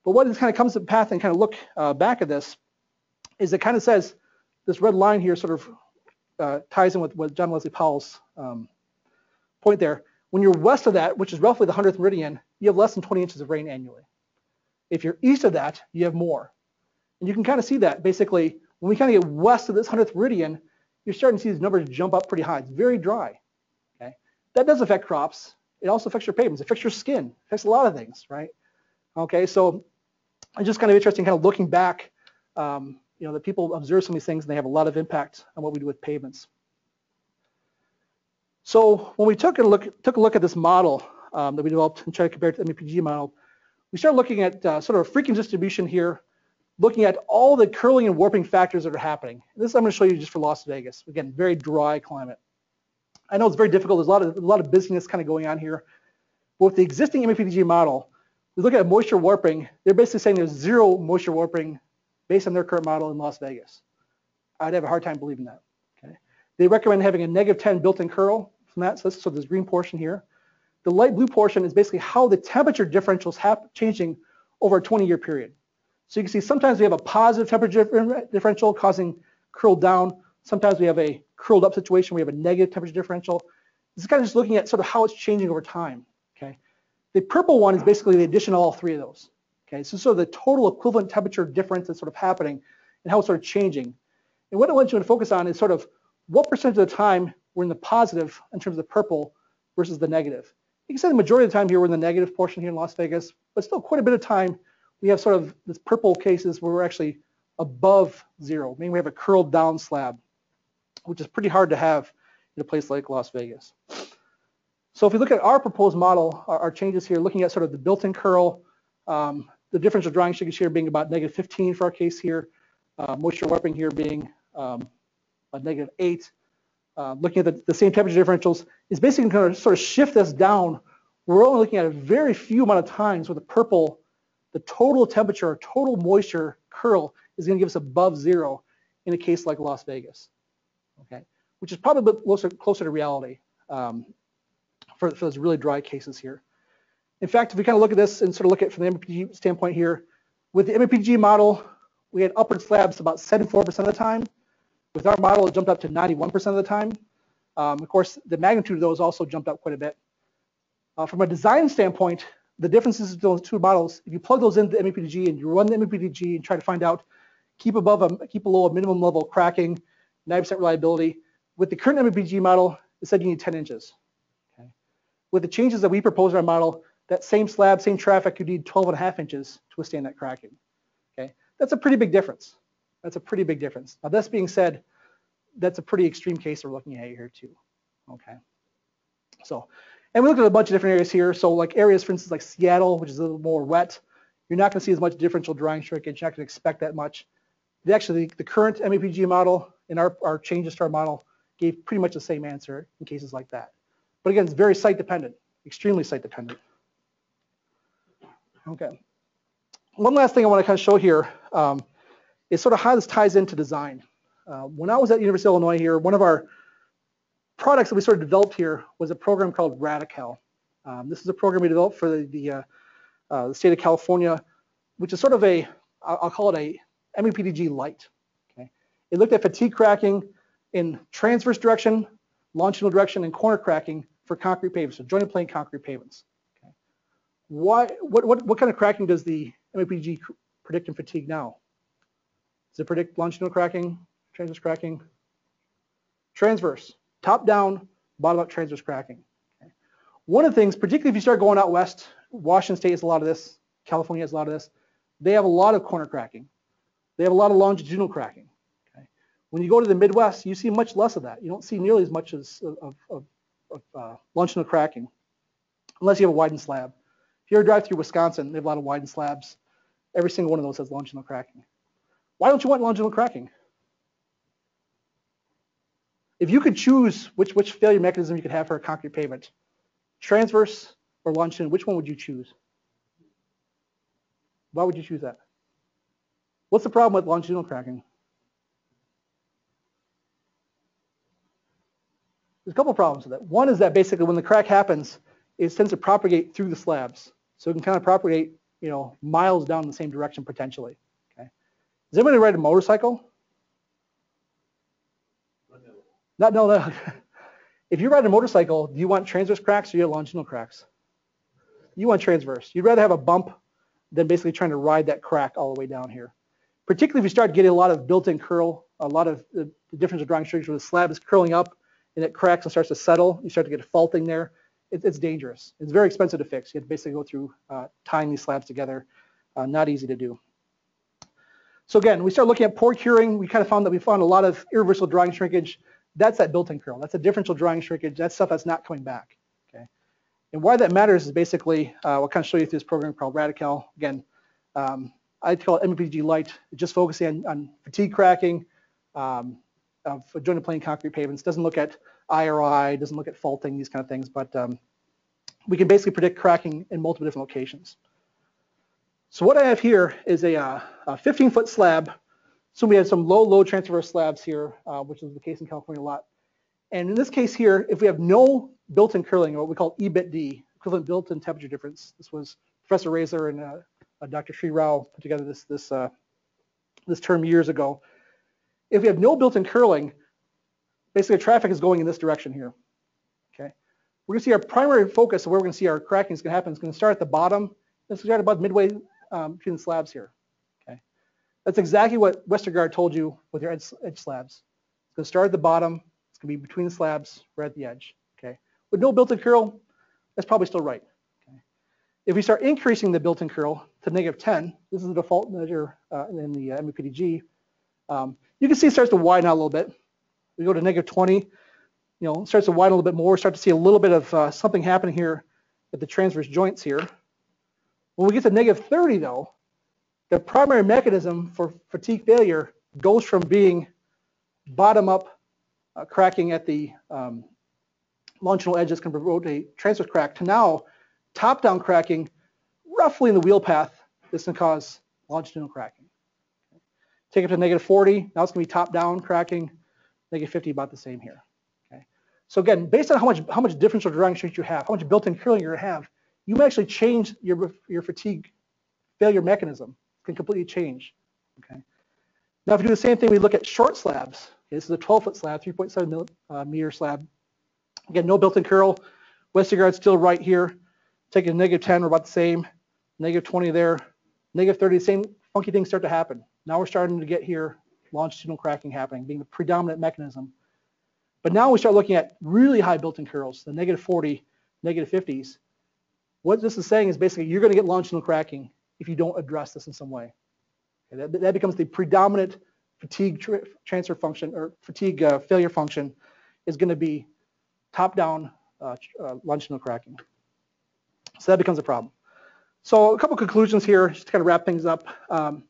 C: But what this kind of comes to the path and kind of look uh, back at this is it kind of says this red line here sort of uh, ties in with, John Wesley Powell's um, point there. When you're west of that, which is roughly the 100th meridian, you have less than 20 inches of rain annually. If you're east of that, you have more. And you can kind of see that basically when we kind of get west of this 100th meridian, you're starting to see these numbers jump up pretty high. It's very dry. Okay, That does affect crops. It also affects your pavements. It affects your skin. It affects a lot of things, right? Okay, so it's just kind of interesting kind of looking back, um, you know, that people observe some of these things and they have a lot of impact on what we do with pavements. So when we took a look, took a look at this model um, that we developed and tried to compare it to the MEPG model, we started looking at uh, sort of a frequency distribution here, looking at all the curling and warping factors that are happening. This I'm going to show you just for Las Vegas. Again, very dry climate. I know it's very difficult. There's a lot of a lot of busyness kind of going on here. But with the existing MEPDG model, we look at moisture warping. They're basically saying there's zero moisture warping based on their current model in Las Vegas. I'd have a hard time believing that. Okay. They recommend having a negative 10 built-in curl from that. So, this, so this green portion here. The light blue portion is basically how the temperature differentials have changing over a 20-year period. So you can see sometimes we have a positive temperature differential causing curl down. Sometimes we have a curled up situation. We have a negative temperature differential. This is kind of just looking at sort of how it's changing over time. Okay. The purple one is basically the addition of all three of those. Okay. So sort of the total equivalent temperature difference that's sort of happening and how it's sort of changing. And what I want you to focus on is sort of what percentage of the time we're in the positive in terms of the purple versus the negative. You can say the majority of the time here we're in the negative portion here in Las Vegas, but still quite a bit of time we have sort of this purple cases where we're actually above zero, meaning we have a curled down slab, which is pretty hard to have in a place like Las Vegas. So if we look at our proposed model, our, our changes here, looking at sort of the built-in curl, um, the differential drying shrinkage here being about negative 15 for our case here, uh, moisture warping here being um, a negative 8. Uh, looking at the, the, same temperature differentials is basically going to sort of shift us down. We're only looking at a very few amount of times where the purple the total temperature or total moisture curl is going to give us above zero in a case like Las Vegas, okay, which is probably closer, closer to reality um, for, for those really dry cases here. In fact, if we kind of look at this and sort of look at it from the MEPG standpoint here, with the MEPG model, we had upward slabs about 74% of the time. With our model, it jumped up to 91% of the time. Um, of course, the magnitude of those also jumped up quite a bit. Uh, from a design standpoint, the differences between those two models, if you plug those into the MEPDG and you run the MEPDG and try to find out, keep above a, keep below a minimum level cracking, 90% reliability. With the current MEPDG model, it said you need 10 inches. Okay. With the changes that we propose in our model, that same slab, same traffic, you need 12 and a half inches to withstand that cracking. Okay, that's a pretty big difference. That's a pretty big difference. Now, this being said, that's a pretty extreme case we're looking at here too. Okay, so and we looked at a bunch of different areas here. So like areas, for instance, like Seattle, which is a little more wet, you're not going to see as much differential drying shrinkage. You're not going to expect that much. The, actually, the, the current MEPG model and our, our changes to our model gave pretty much the same answer in cases like that. But again, it's very site dependent, extremely site dependent. Okay. One last thing I want to kind of show here um, is sort of how this ties into design. Uh, when I was at University of Illinois here, one of our products that we sort of developed here was a program called Radical. Um, this is a program we developed for the, the, uh, uh, the, state of California, which is sort of a, I'll call it a MEPDG light. Okay? It looked at fatigue cracking in transverse direction, longitudinal direction, and corner cracking for concrete pavements, so jointed plain concrete pavements. Okay? Why, what, what, what kind of cracking does the MEPDG predict in fatigue now? Does it predict longitudinal cracking, transverse cracking? Transverse top down, bottom up transverse cracking. Okay. One of the things, particularly if you start going out west, Washington State has a lot of this, California has a lot of this. They have a lot of corner cracking. They have a lot of longitudinal cracking. Okay? When you go to the Midwest, you see much less of that. You don't see nearly as much as of, of, of uh, longitudinal cracking, unless you have a widened slab. If you ever drive through Wisconsin, they have a lot of widened slabs. Every single one of those has longitudinal cracking. Why don't you want longitudinal cracking? If you could choose which, which failure mechanism you could have for a concrete pavement, transverse or longitudinal, which one would you choose? Why would you choose that? What's the problem with longitudinal cracking? There's a couple problems with that. One is that basically when the crack happens, it tends to propagate through the slabs. So it can kind of propagate, you know, miles down in the same direction potentially. Does anybody ride a motorcycle? Not no, no. If you ride a motorcycle, do you want transverse cracks or you want longitudinal cracks? You want transverse. You'd rather have a bump than basically trying to ride that crack all the way down here. Particularly if you start getting a lot of built-in curl, a lot of the, the difference of drawing strings where the slab is curling up and it cracks and starts to settle. You start to get a faulting there. It, it's dangerous. It's very expensive to fix. You have to basically go through uh, tying these slabs together. Uh, not easy to do. So again, we start looking at pore curing. We kind of found that we found a lot of irreversible drying shrinkage. That's that built-in curl. That's a differential drying shrinkage. That's stuff that's not coming back. Okay. And why that matters is basically, uh, we'll kind of show you through this program called Radical. Again, um, I call it MPG Light, just focusing on, on fatigue cracking um, of jointed plain concrete pavements. Doesn't look at IRI, doesn't look at faulting, these kind of things, but um, we can basically predict cracking in multiple different locations. So what I have here is a, uh, a 15 foot slab so we have some low, low transverse slabs here, uh, which is the case in California a lot. And in this case here, if we have no built-in curling, or what we call EBIT-D, equivalent built-in temperature difference, this was Professor Roesler and uh, uh, Dr. Sri Rao put together this, this, uh, this term years ago. If we have no built-in curling, basically traffic is going in this direction here. Okay, We're going to see our primary focus of where we're going to see our cracking is going to happen is going to start at the bottom. It's going to start about midway um, between the slabs here. That's exactly what Westergaard told you with your edge, edge slabs. It's going to start at the bottom. It's going to be between the slabs, right at the edge. Okay. With no built-in curl, that's probably still right. Okay. If we start increasing the built-in curl to negative 10, this is the default measure uh, in the uh, um, you can see it starts to widen out a little bit. We go to negative 20, you know, it starts to widen a little bit more. We start to see a little bit of uh, something happening here at the transverse joints here. When we get to negative 30, though, the primary mechanism for fatigue failure goes from being bottom-up uh, cracking at the um, longitudinal edges can promote a transverse crack to now top-down cracking roughly in the wheel path. This can cause longitudinal cracking. Take it to negative 40. Now it's going to be top-down cracking. Negative 50 about the same here. Okay. So again, based on how much how much differential strength you have, how much built-in curling you have, you may actually change your your fatigue failure mechanism can completely change. Okay. Now, if we do the same thing, we look at short slabs. Okay, this is a 12-foot slab, 3.7 uh, meter slab. Again, no built-in curl. Westergaard's still right here. Taking a negative 10, we're about the same. Negative 20 there. Negative 30, the same funky things start to happen. Now we're starting to get here longitudinal cracking happening, being the predominant mechanism. But now we start looking at really high built-in curls, the negative 40, negative 50s. What this is saying is basically you're going to get longitudinal cracking if you don't address this in some way. Okay, that, that, becomes the predominant fatigue tra transfer function or fatigue uh, failure function is going to be top-down uh, uh, longitudinal cracking. So that becomes a problem. So a couple conclusions here, just to kind of wrap things up. Um,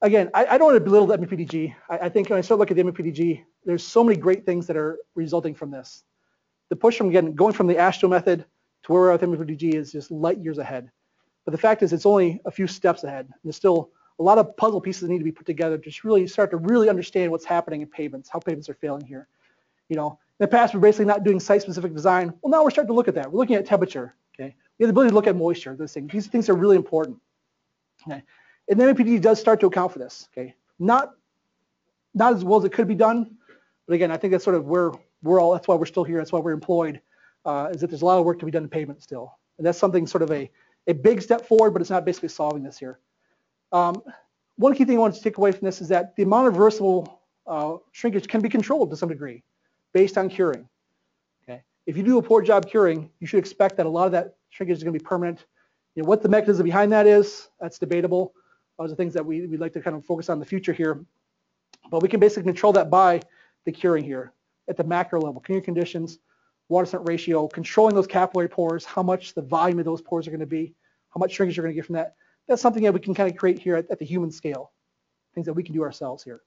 C: again, I, I, don't want to belittle the MEPDG. I, I, think when I start looking at the MEPDG, there's so many great things that are resulting from this. The push from, again, going from the AASHTO method to where we're at with MEPDG is just light years ahead. But the fact is it's only a few steps ahead. There's still a lot of puzzle pieces that need to be put together to just really start to really understand what's happening in pavements, how pavements are failing here. You know, in the past, we're basically not doing site-specific design. Well, now we're starting to look at that. We're looking at temperature, okay? We have the ability to look at moisture, those things. These things are really important, okay? And the MPD does start to account for this, okay? Not, not as well as it could be done, but again, I think that's sort of where we're all, that's why we're still here, that's why we're employed, uh, is that there's a lot of work to be done in pavement still. And that's something sort of a, a big step forward, but it's not basically solving this here. Um, one key thing I wanted to take away from this is that the amount of reversible uh, shrinkage can be controlled to some degree based on curing. Okay, if you do a poor job curing, you should expect that a lot of that shrinkage is going to be permanent. You know, what the mechanism behind that is, that's debatable. Those are things that we, we'd like to kind of focus on in the future here. But we can basically control that by the curing here at the macro level, curing conditions, water scent ratio, controlling those capillary pores, how much the volume of those pores are going to be, how much shrinkage you're going to get from that. That's something that we can kind of create here at, at the human scale, things that we can do ourselves here.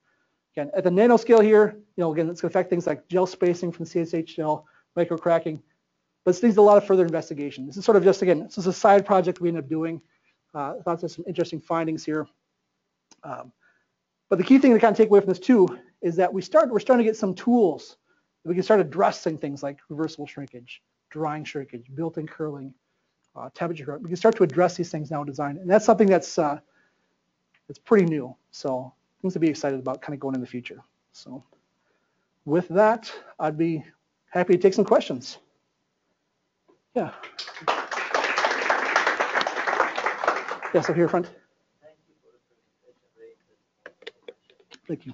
C: Again, at the nano scale here, you know, again, it's going to affect things like gel spacing from CSH gel, micro cracking, but this needs a lot of further investigation. This is sort of just, again, this is a side project we end up doing. Uh, I thought there's some interesting findings here. Um, but the key thing to kind of take away from this too is that we start, we're starting to get some tools we can start addressing things like reversible shrinkage, drying shrinkage, built-in curling, uh, temperature. curling. We can start to address these things now in design, and that's something that's uh, that's pretty new. So things to be excited about, kind of going in the future. So with that, I'd be happy to take some questions. Yeah. Yes, up here front.
D: Thank you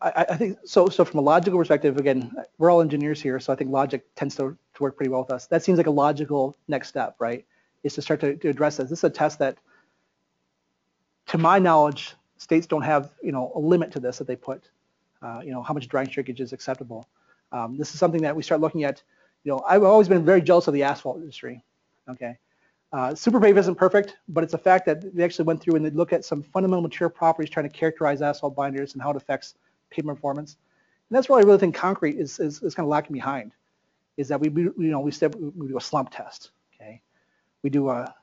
C: I, I- think, so, so from a logical perspective, again, we're all engineers here, so I think logic tends to, to work pretty well with us. That seems like a logical next step, right? Is to start to, to address this. This is a test that, to my knowledge, states don't have, you know, a limit to this that they put, uh, you know, how much drying shrinkage is acceptable. Um, this is something that we start looking at, you know, I've always been very jealous of the asphalt industry, okay? Uh, Superpave isn't perfect, but it's a fact that they actually went through and they look at some fundamental material properties trying to characterize asphalt binders and how it affects pavement performance. And that's I really think concrete is, is, is kind of lacking behind, is that we, we- you know, we step, we do a slump test, okay? We do a,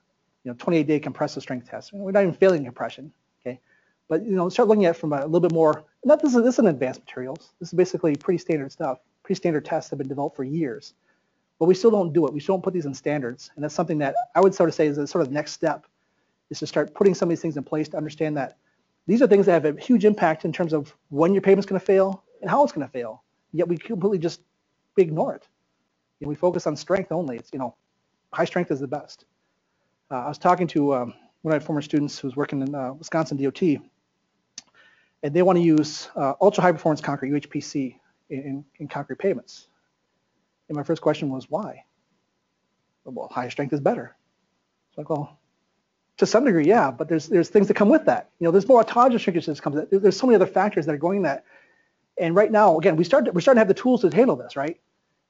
C: you know, 28 day compressive strength test. We're not even failing compression, okay? But, you know, start looking at it from a little bit more, not this is, this isn't advanced materials. This is basically pretty standard stuff. Pretty standard tests have been developed for years, but we still don't do it. We still don't put these in standards. And that's something that I would sort of say is a sort of next step is to start putting some of these things in place to understand that these are things that have a huge impact in terms of when your pavement's going to fail and how it's going to fail. Yet we completely just ignore it. And we focus on strength only. It's, you know, high strength is the best. Uh, I was talking to um, one of my former students who was working in uh, Wisconsin DOT, and they want to use uh, ultra high performance concrete, UHPC, in, in concrete pavements. And my first question was, why? Well, higher strength is better. So I go, to some degree, yeah, but there's there's things that come with that. You know, there's more autogenous shrinkage that comes. There- There's so many other factors that are going in that. And right now, again, we start we're starting to have the tools to handle this, right?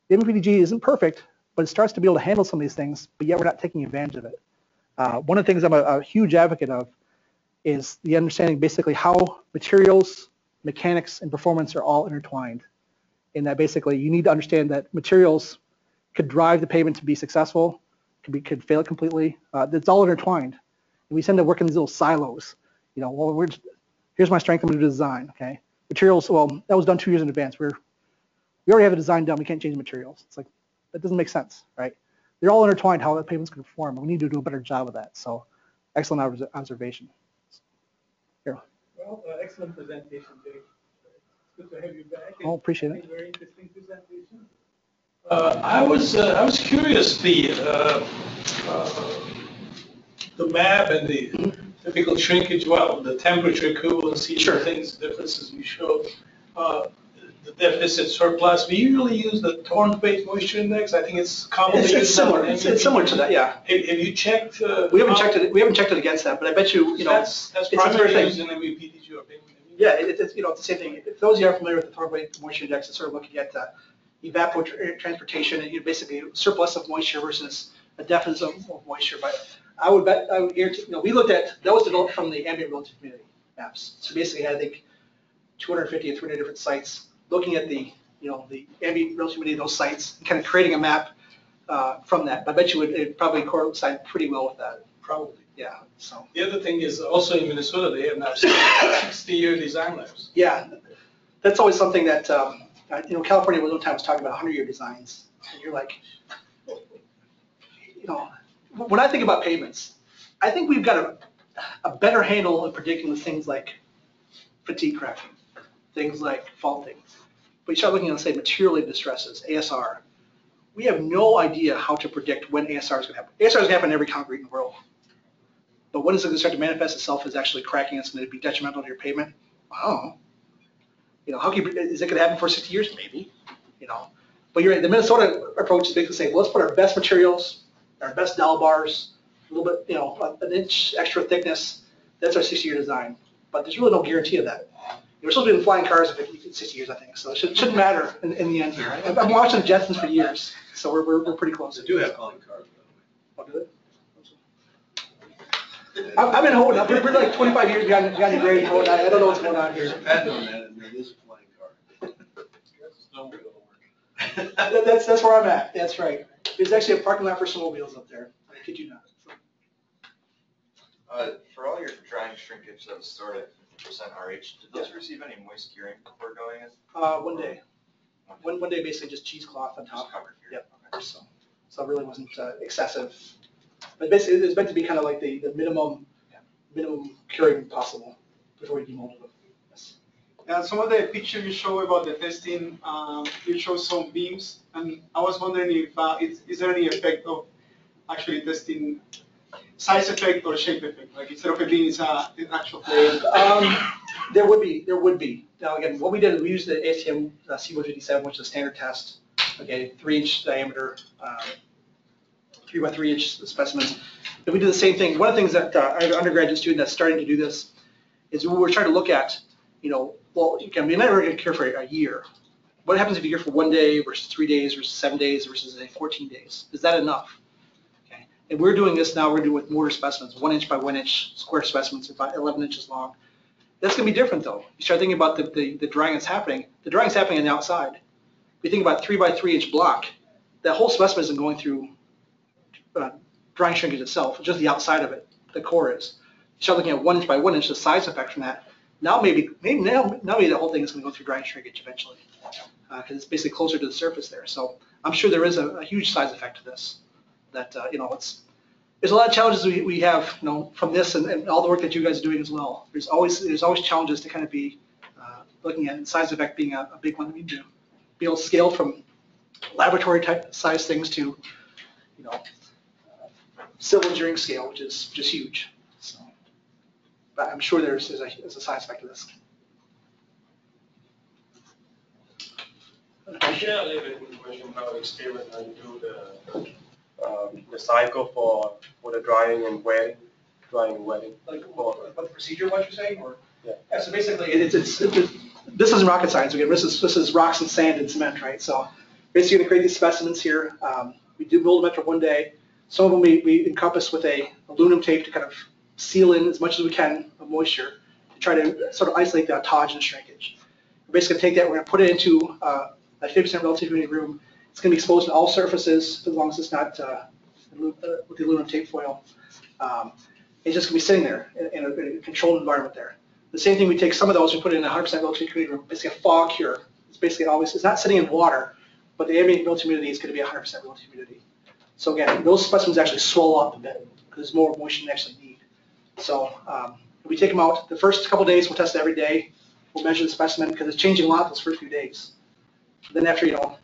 C: The MPDG isn't perfect, but it starts to be able to handle some of these things, but yet we're not taking advantage of it. Uh, one of the things I'm a, a huge advocate of is the understanding basically how materials, mechanics, and performance are all intertwined. In that basically you need to understand that materials could drive the pavement to be successful, could be could fail completely. Uh, it's all intertwined. And we tend to work in these little silos. You know, well, we're here's my strength. I'm going to design. Okay, materials. Well, that was done two years in advance. We're we already have a design done. We can't change materials. It's like that doesn't make sense, right? They're all intertwined. How the pavement's going to perform. We need to do a better job of that. So, excellent observation. Here.
E: Well, uh, excellent presentation, Jake. It's good to have you back.
C: Oh, appreciate it.
E: Very interesting presentation. Uh, I was, uh, I was curious, the, uh, uh, the map and the typical shrinkage, well, the temperature equivalency,
C: Sure.
E: the things, differences you showed. Uh, The deficit surplus, we usually use the Torrent-based moisture index. I think it's commonly
B: It's,
E: used.
B: similar. It's, it's similar to that, yeah.
E: Have, have you checked? uh,
B: We haven't
E: how-
B: checked it. We haven't checked it against that, but I bet you, you know,
E: That's, that's
B: it's a fair
E: primarily
B: thing.
E: used in MEPDG or.
B: Yeah, it, it's you know it's the same thing. If those of you are familiar with the Thornthwaite Moisture Index, it's sort of looking at uh, evapotranspiration and you know, basically surplus of moisture versus a deficit of moisture. But I would bet I would guarantee, you know, we looked at that was developed from the ambient relative humidity maps. So basically, I think 250 or 300 different sites looking at the you know the ambient relative humidity of those sites and kind of creating a map uh, from that. But I bet you would it probably coincide pretty well with that.
E: Probably.
B: Yeah. So
E: The other thing is also in Minnesota, they have now sixty-year design labs.
B: yeah,
C: that's always something that, um, you know, California was one time was talking about hundred-year designs, and you're like, you know, when I think about pavements, I think we've got a, a better handle of predicting with things like fatigue cracking, things like faulting. But you start looking at, say, materially distresses, ASR. We have no idea how to predict when ASR is gonna happen. ASR is gonna happen in every concrete in the world. But when is it gonna start to manifest itself as actually cracking, it's gonna be detrimental to your pavement? I don't know. You know, how can, you- is it gonna happen for sixty years? Maybe, you know. But you're right, the Minnesota approach is basically saying, well, let's put our best materials, our best dowel bars, a little bit, you know, an inch extra thickness, that's our sixty-year design. But there's really no guarantee of that. We're supposed to be in flying cars in 60 years, I think, so it shouldn't, shouldn't matter in, in the end here. I've I've been watching the Jetsons for years, so we're, we're, we're pretty close.
A: They do have calling cards,
C: I'll do it.
A: by the way.
C: Oh, I've I've been holding up, we're we're like 25 years behind, behind the grade, I I don't know what's going on here.
A: Pat knows that, and it is a flying car.
C: That- That's, that's where I'm at, that's right. There's actually a parking lot for snowmobiles up there, I kid you not.
F: Uh, for all your drying shrinkage that was stored at fifty percent RH, did those receive any moist curing before going in?
C: Uh, one day, one, one day basically just cheesecloth on top.
F: Just covered here?
C: Yep. So, so it really wasn't uh, excessive. But basically, it was meant to be kind of like the, the minimum, minimum curing possible before you demold them. Yes.
G: And some of the pictures you show about the testing, um, you show some beams, and I was wondering if, uh, is, is there any effect of actually testing size effect or shape effect? Like instead of a beam, it's a, an actual plane.
C: Um, there would be, there would be. Now, again, what we did is we used the ASTM uh, C157, which is a standard test, okay, three inch diameter, um, three by three inch specimens. And we do the same thing. One of the things that uh, our undergraduate student that's starting to do this is we're trying to look at, you know, well, you can, you're never going to cure for a year. What happens if you cure for one day versus three days versus seven days versus say 14 days? Is that enough? Okay. And we're doing this now, we're doing with mortar specimens, one inch by one inch square specimens, about 11 inches long. That's gonna be different though. You start thinking about the, the, the drying that's happening. The drying's happening on the outside. If you think about three by three inch block, that whole specimen isn't going through uh, drying shrinkage itself, just the outside of it, the core is. You start looking at one inch by one inch, the size effect from that. Now maybe, maybe now, now maybe the whole thing is gonna go through drying shrinkage eventually. Uh, cause it's basically closer to the surface there. So I'm sure there is a, a huge size effect to this. That, uh, you know, it's, there's a lot of challenges we, we have, you know, from this and, and all the work that you guys are doing as well. There's always, there's always challenges to kind of be uh, looking at, and size effect being a, a big one that we do. Be able to scale from laboratory type size things to, you know, uh, civil engineering scale, which is just huge. So, but I'm sure there's, there's a, there's a size effect to this.
H: I share a little bit information about the experiment you do the, um, the cycle for, for the drying and wetting, drying and wetting.
C: Like, what, what the procedure, what you're saying, or?
H: Yeah.
C: so basically, it's, it's, it's- this isn't rocket science, again, this is, this is rocks and sand and cement, right? So basically, you're gonna create these specimens here, um, we do roll them after one day. Some of them we, we encompass with a aluminum tape to kind of seal in as much as we can of moisture, to try to sort of isolate the autogenous shrinkage. We're basically gonna take that, we're gonna put it into, uh, a fifty percent relative humidity room, it's gonna be exposed to all surfaces, as long as it's not, uh, uh, with the aluminum tape foil. Um, it's just gonna be sitting there in, a, in a controlled environment there. The same thing, we take some of those, we put it in a hundred percent relative humidity room, basically a fog cure. It's basically always, it's not sitting in water, but the ambient relative humidity is gonna be hundred percent relative humidity. So again, those specimens actually swell up a bit, because there's more moisture than actually need. So, um, we take them out, the first couple days, we'll test it every day, we'll measure the specimen, because it's changing a lot those first few days. Then after, you know,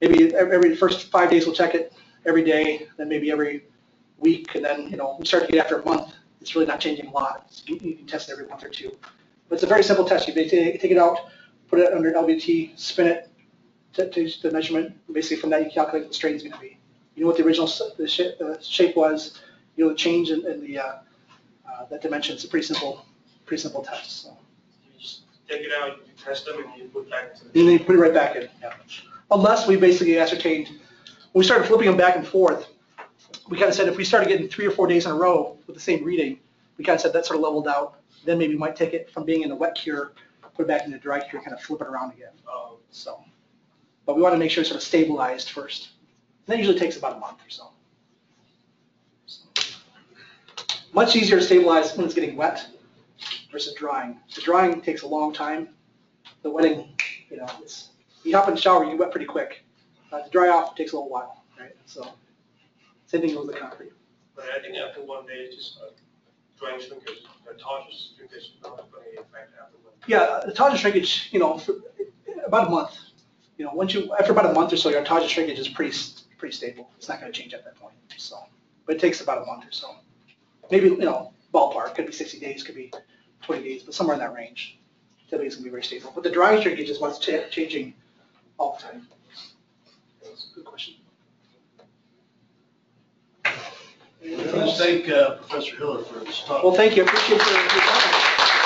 C: maybe every, first five days, we'll check it every day, then maybe every week, and then, you know, we start to get after a month, it's really not changing a lot. You, you can test it every month or two. But it's a very simple test. You take it out, put it under an LVT, spin it to, to the measurement. Basically, from that, you calculate what the strain is going to be. You know what the original the shape, the shape was. You know the change in, in the uh, uh, that dimension. It's a pretty simple, pretty simple test. So.
H: You just take it out, you test them, and you put back into
C: And then you put it right back in. Yeah. Unless we basically ascertained, when we started flipping them back and forth, we kind of said if we started getting three or four days in a row with the same reading, we kind of said that sort of leveled out. Then maybe we might take it from being in a wet cure, put it back into dry cure, kind of flip it around again.
H: Oh,
C: So, but we want to make sure it's sort of stabilized first. That usually takes about a month or so. So. Much easier to stabilize when it's getting wet versus drying. The drying takes a long time, the wetting, you know, it's, you hop in the shower, you get wet pretty quick. Uh, to dry off takes a little while, right? So, same thing with the concrete.
H: But I think after one day, just uh, drying shrinkage, the torches shrinkage, not going to affect after one. day.
C: Yeah, the Taja shrinkage, you know, for about a month. You know, once you, after about a month or so, your Taja shrinkage is pretty, pretty stable. It's not gonna change at that point, so. But it takes about a month or so. Maybe, you know, ballpark, could be sixty days, could be twenty days, but somewhere in that range. Typically, it's gonna be very stable. But the dry shrinkage is what's cha- changing all the time. That's a Good question.
A: Let's thank uh, Professor Hiller for his talk.
C: Well, thank you, I appreciate your, your time.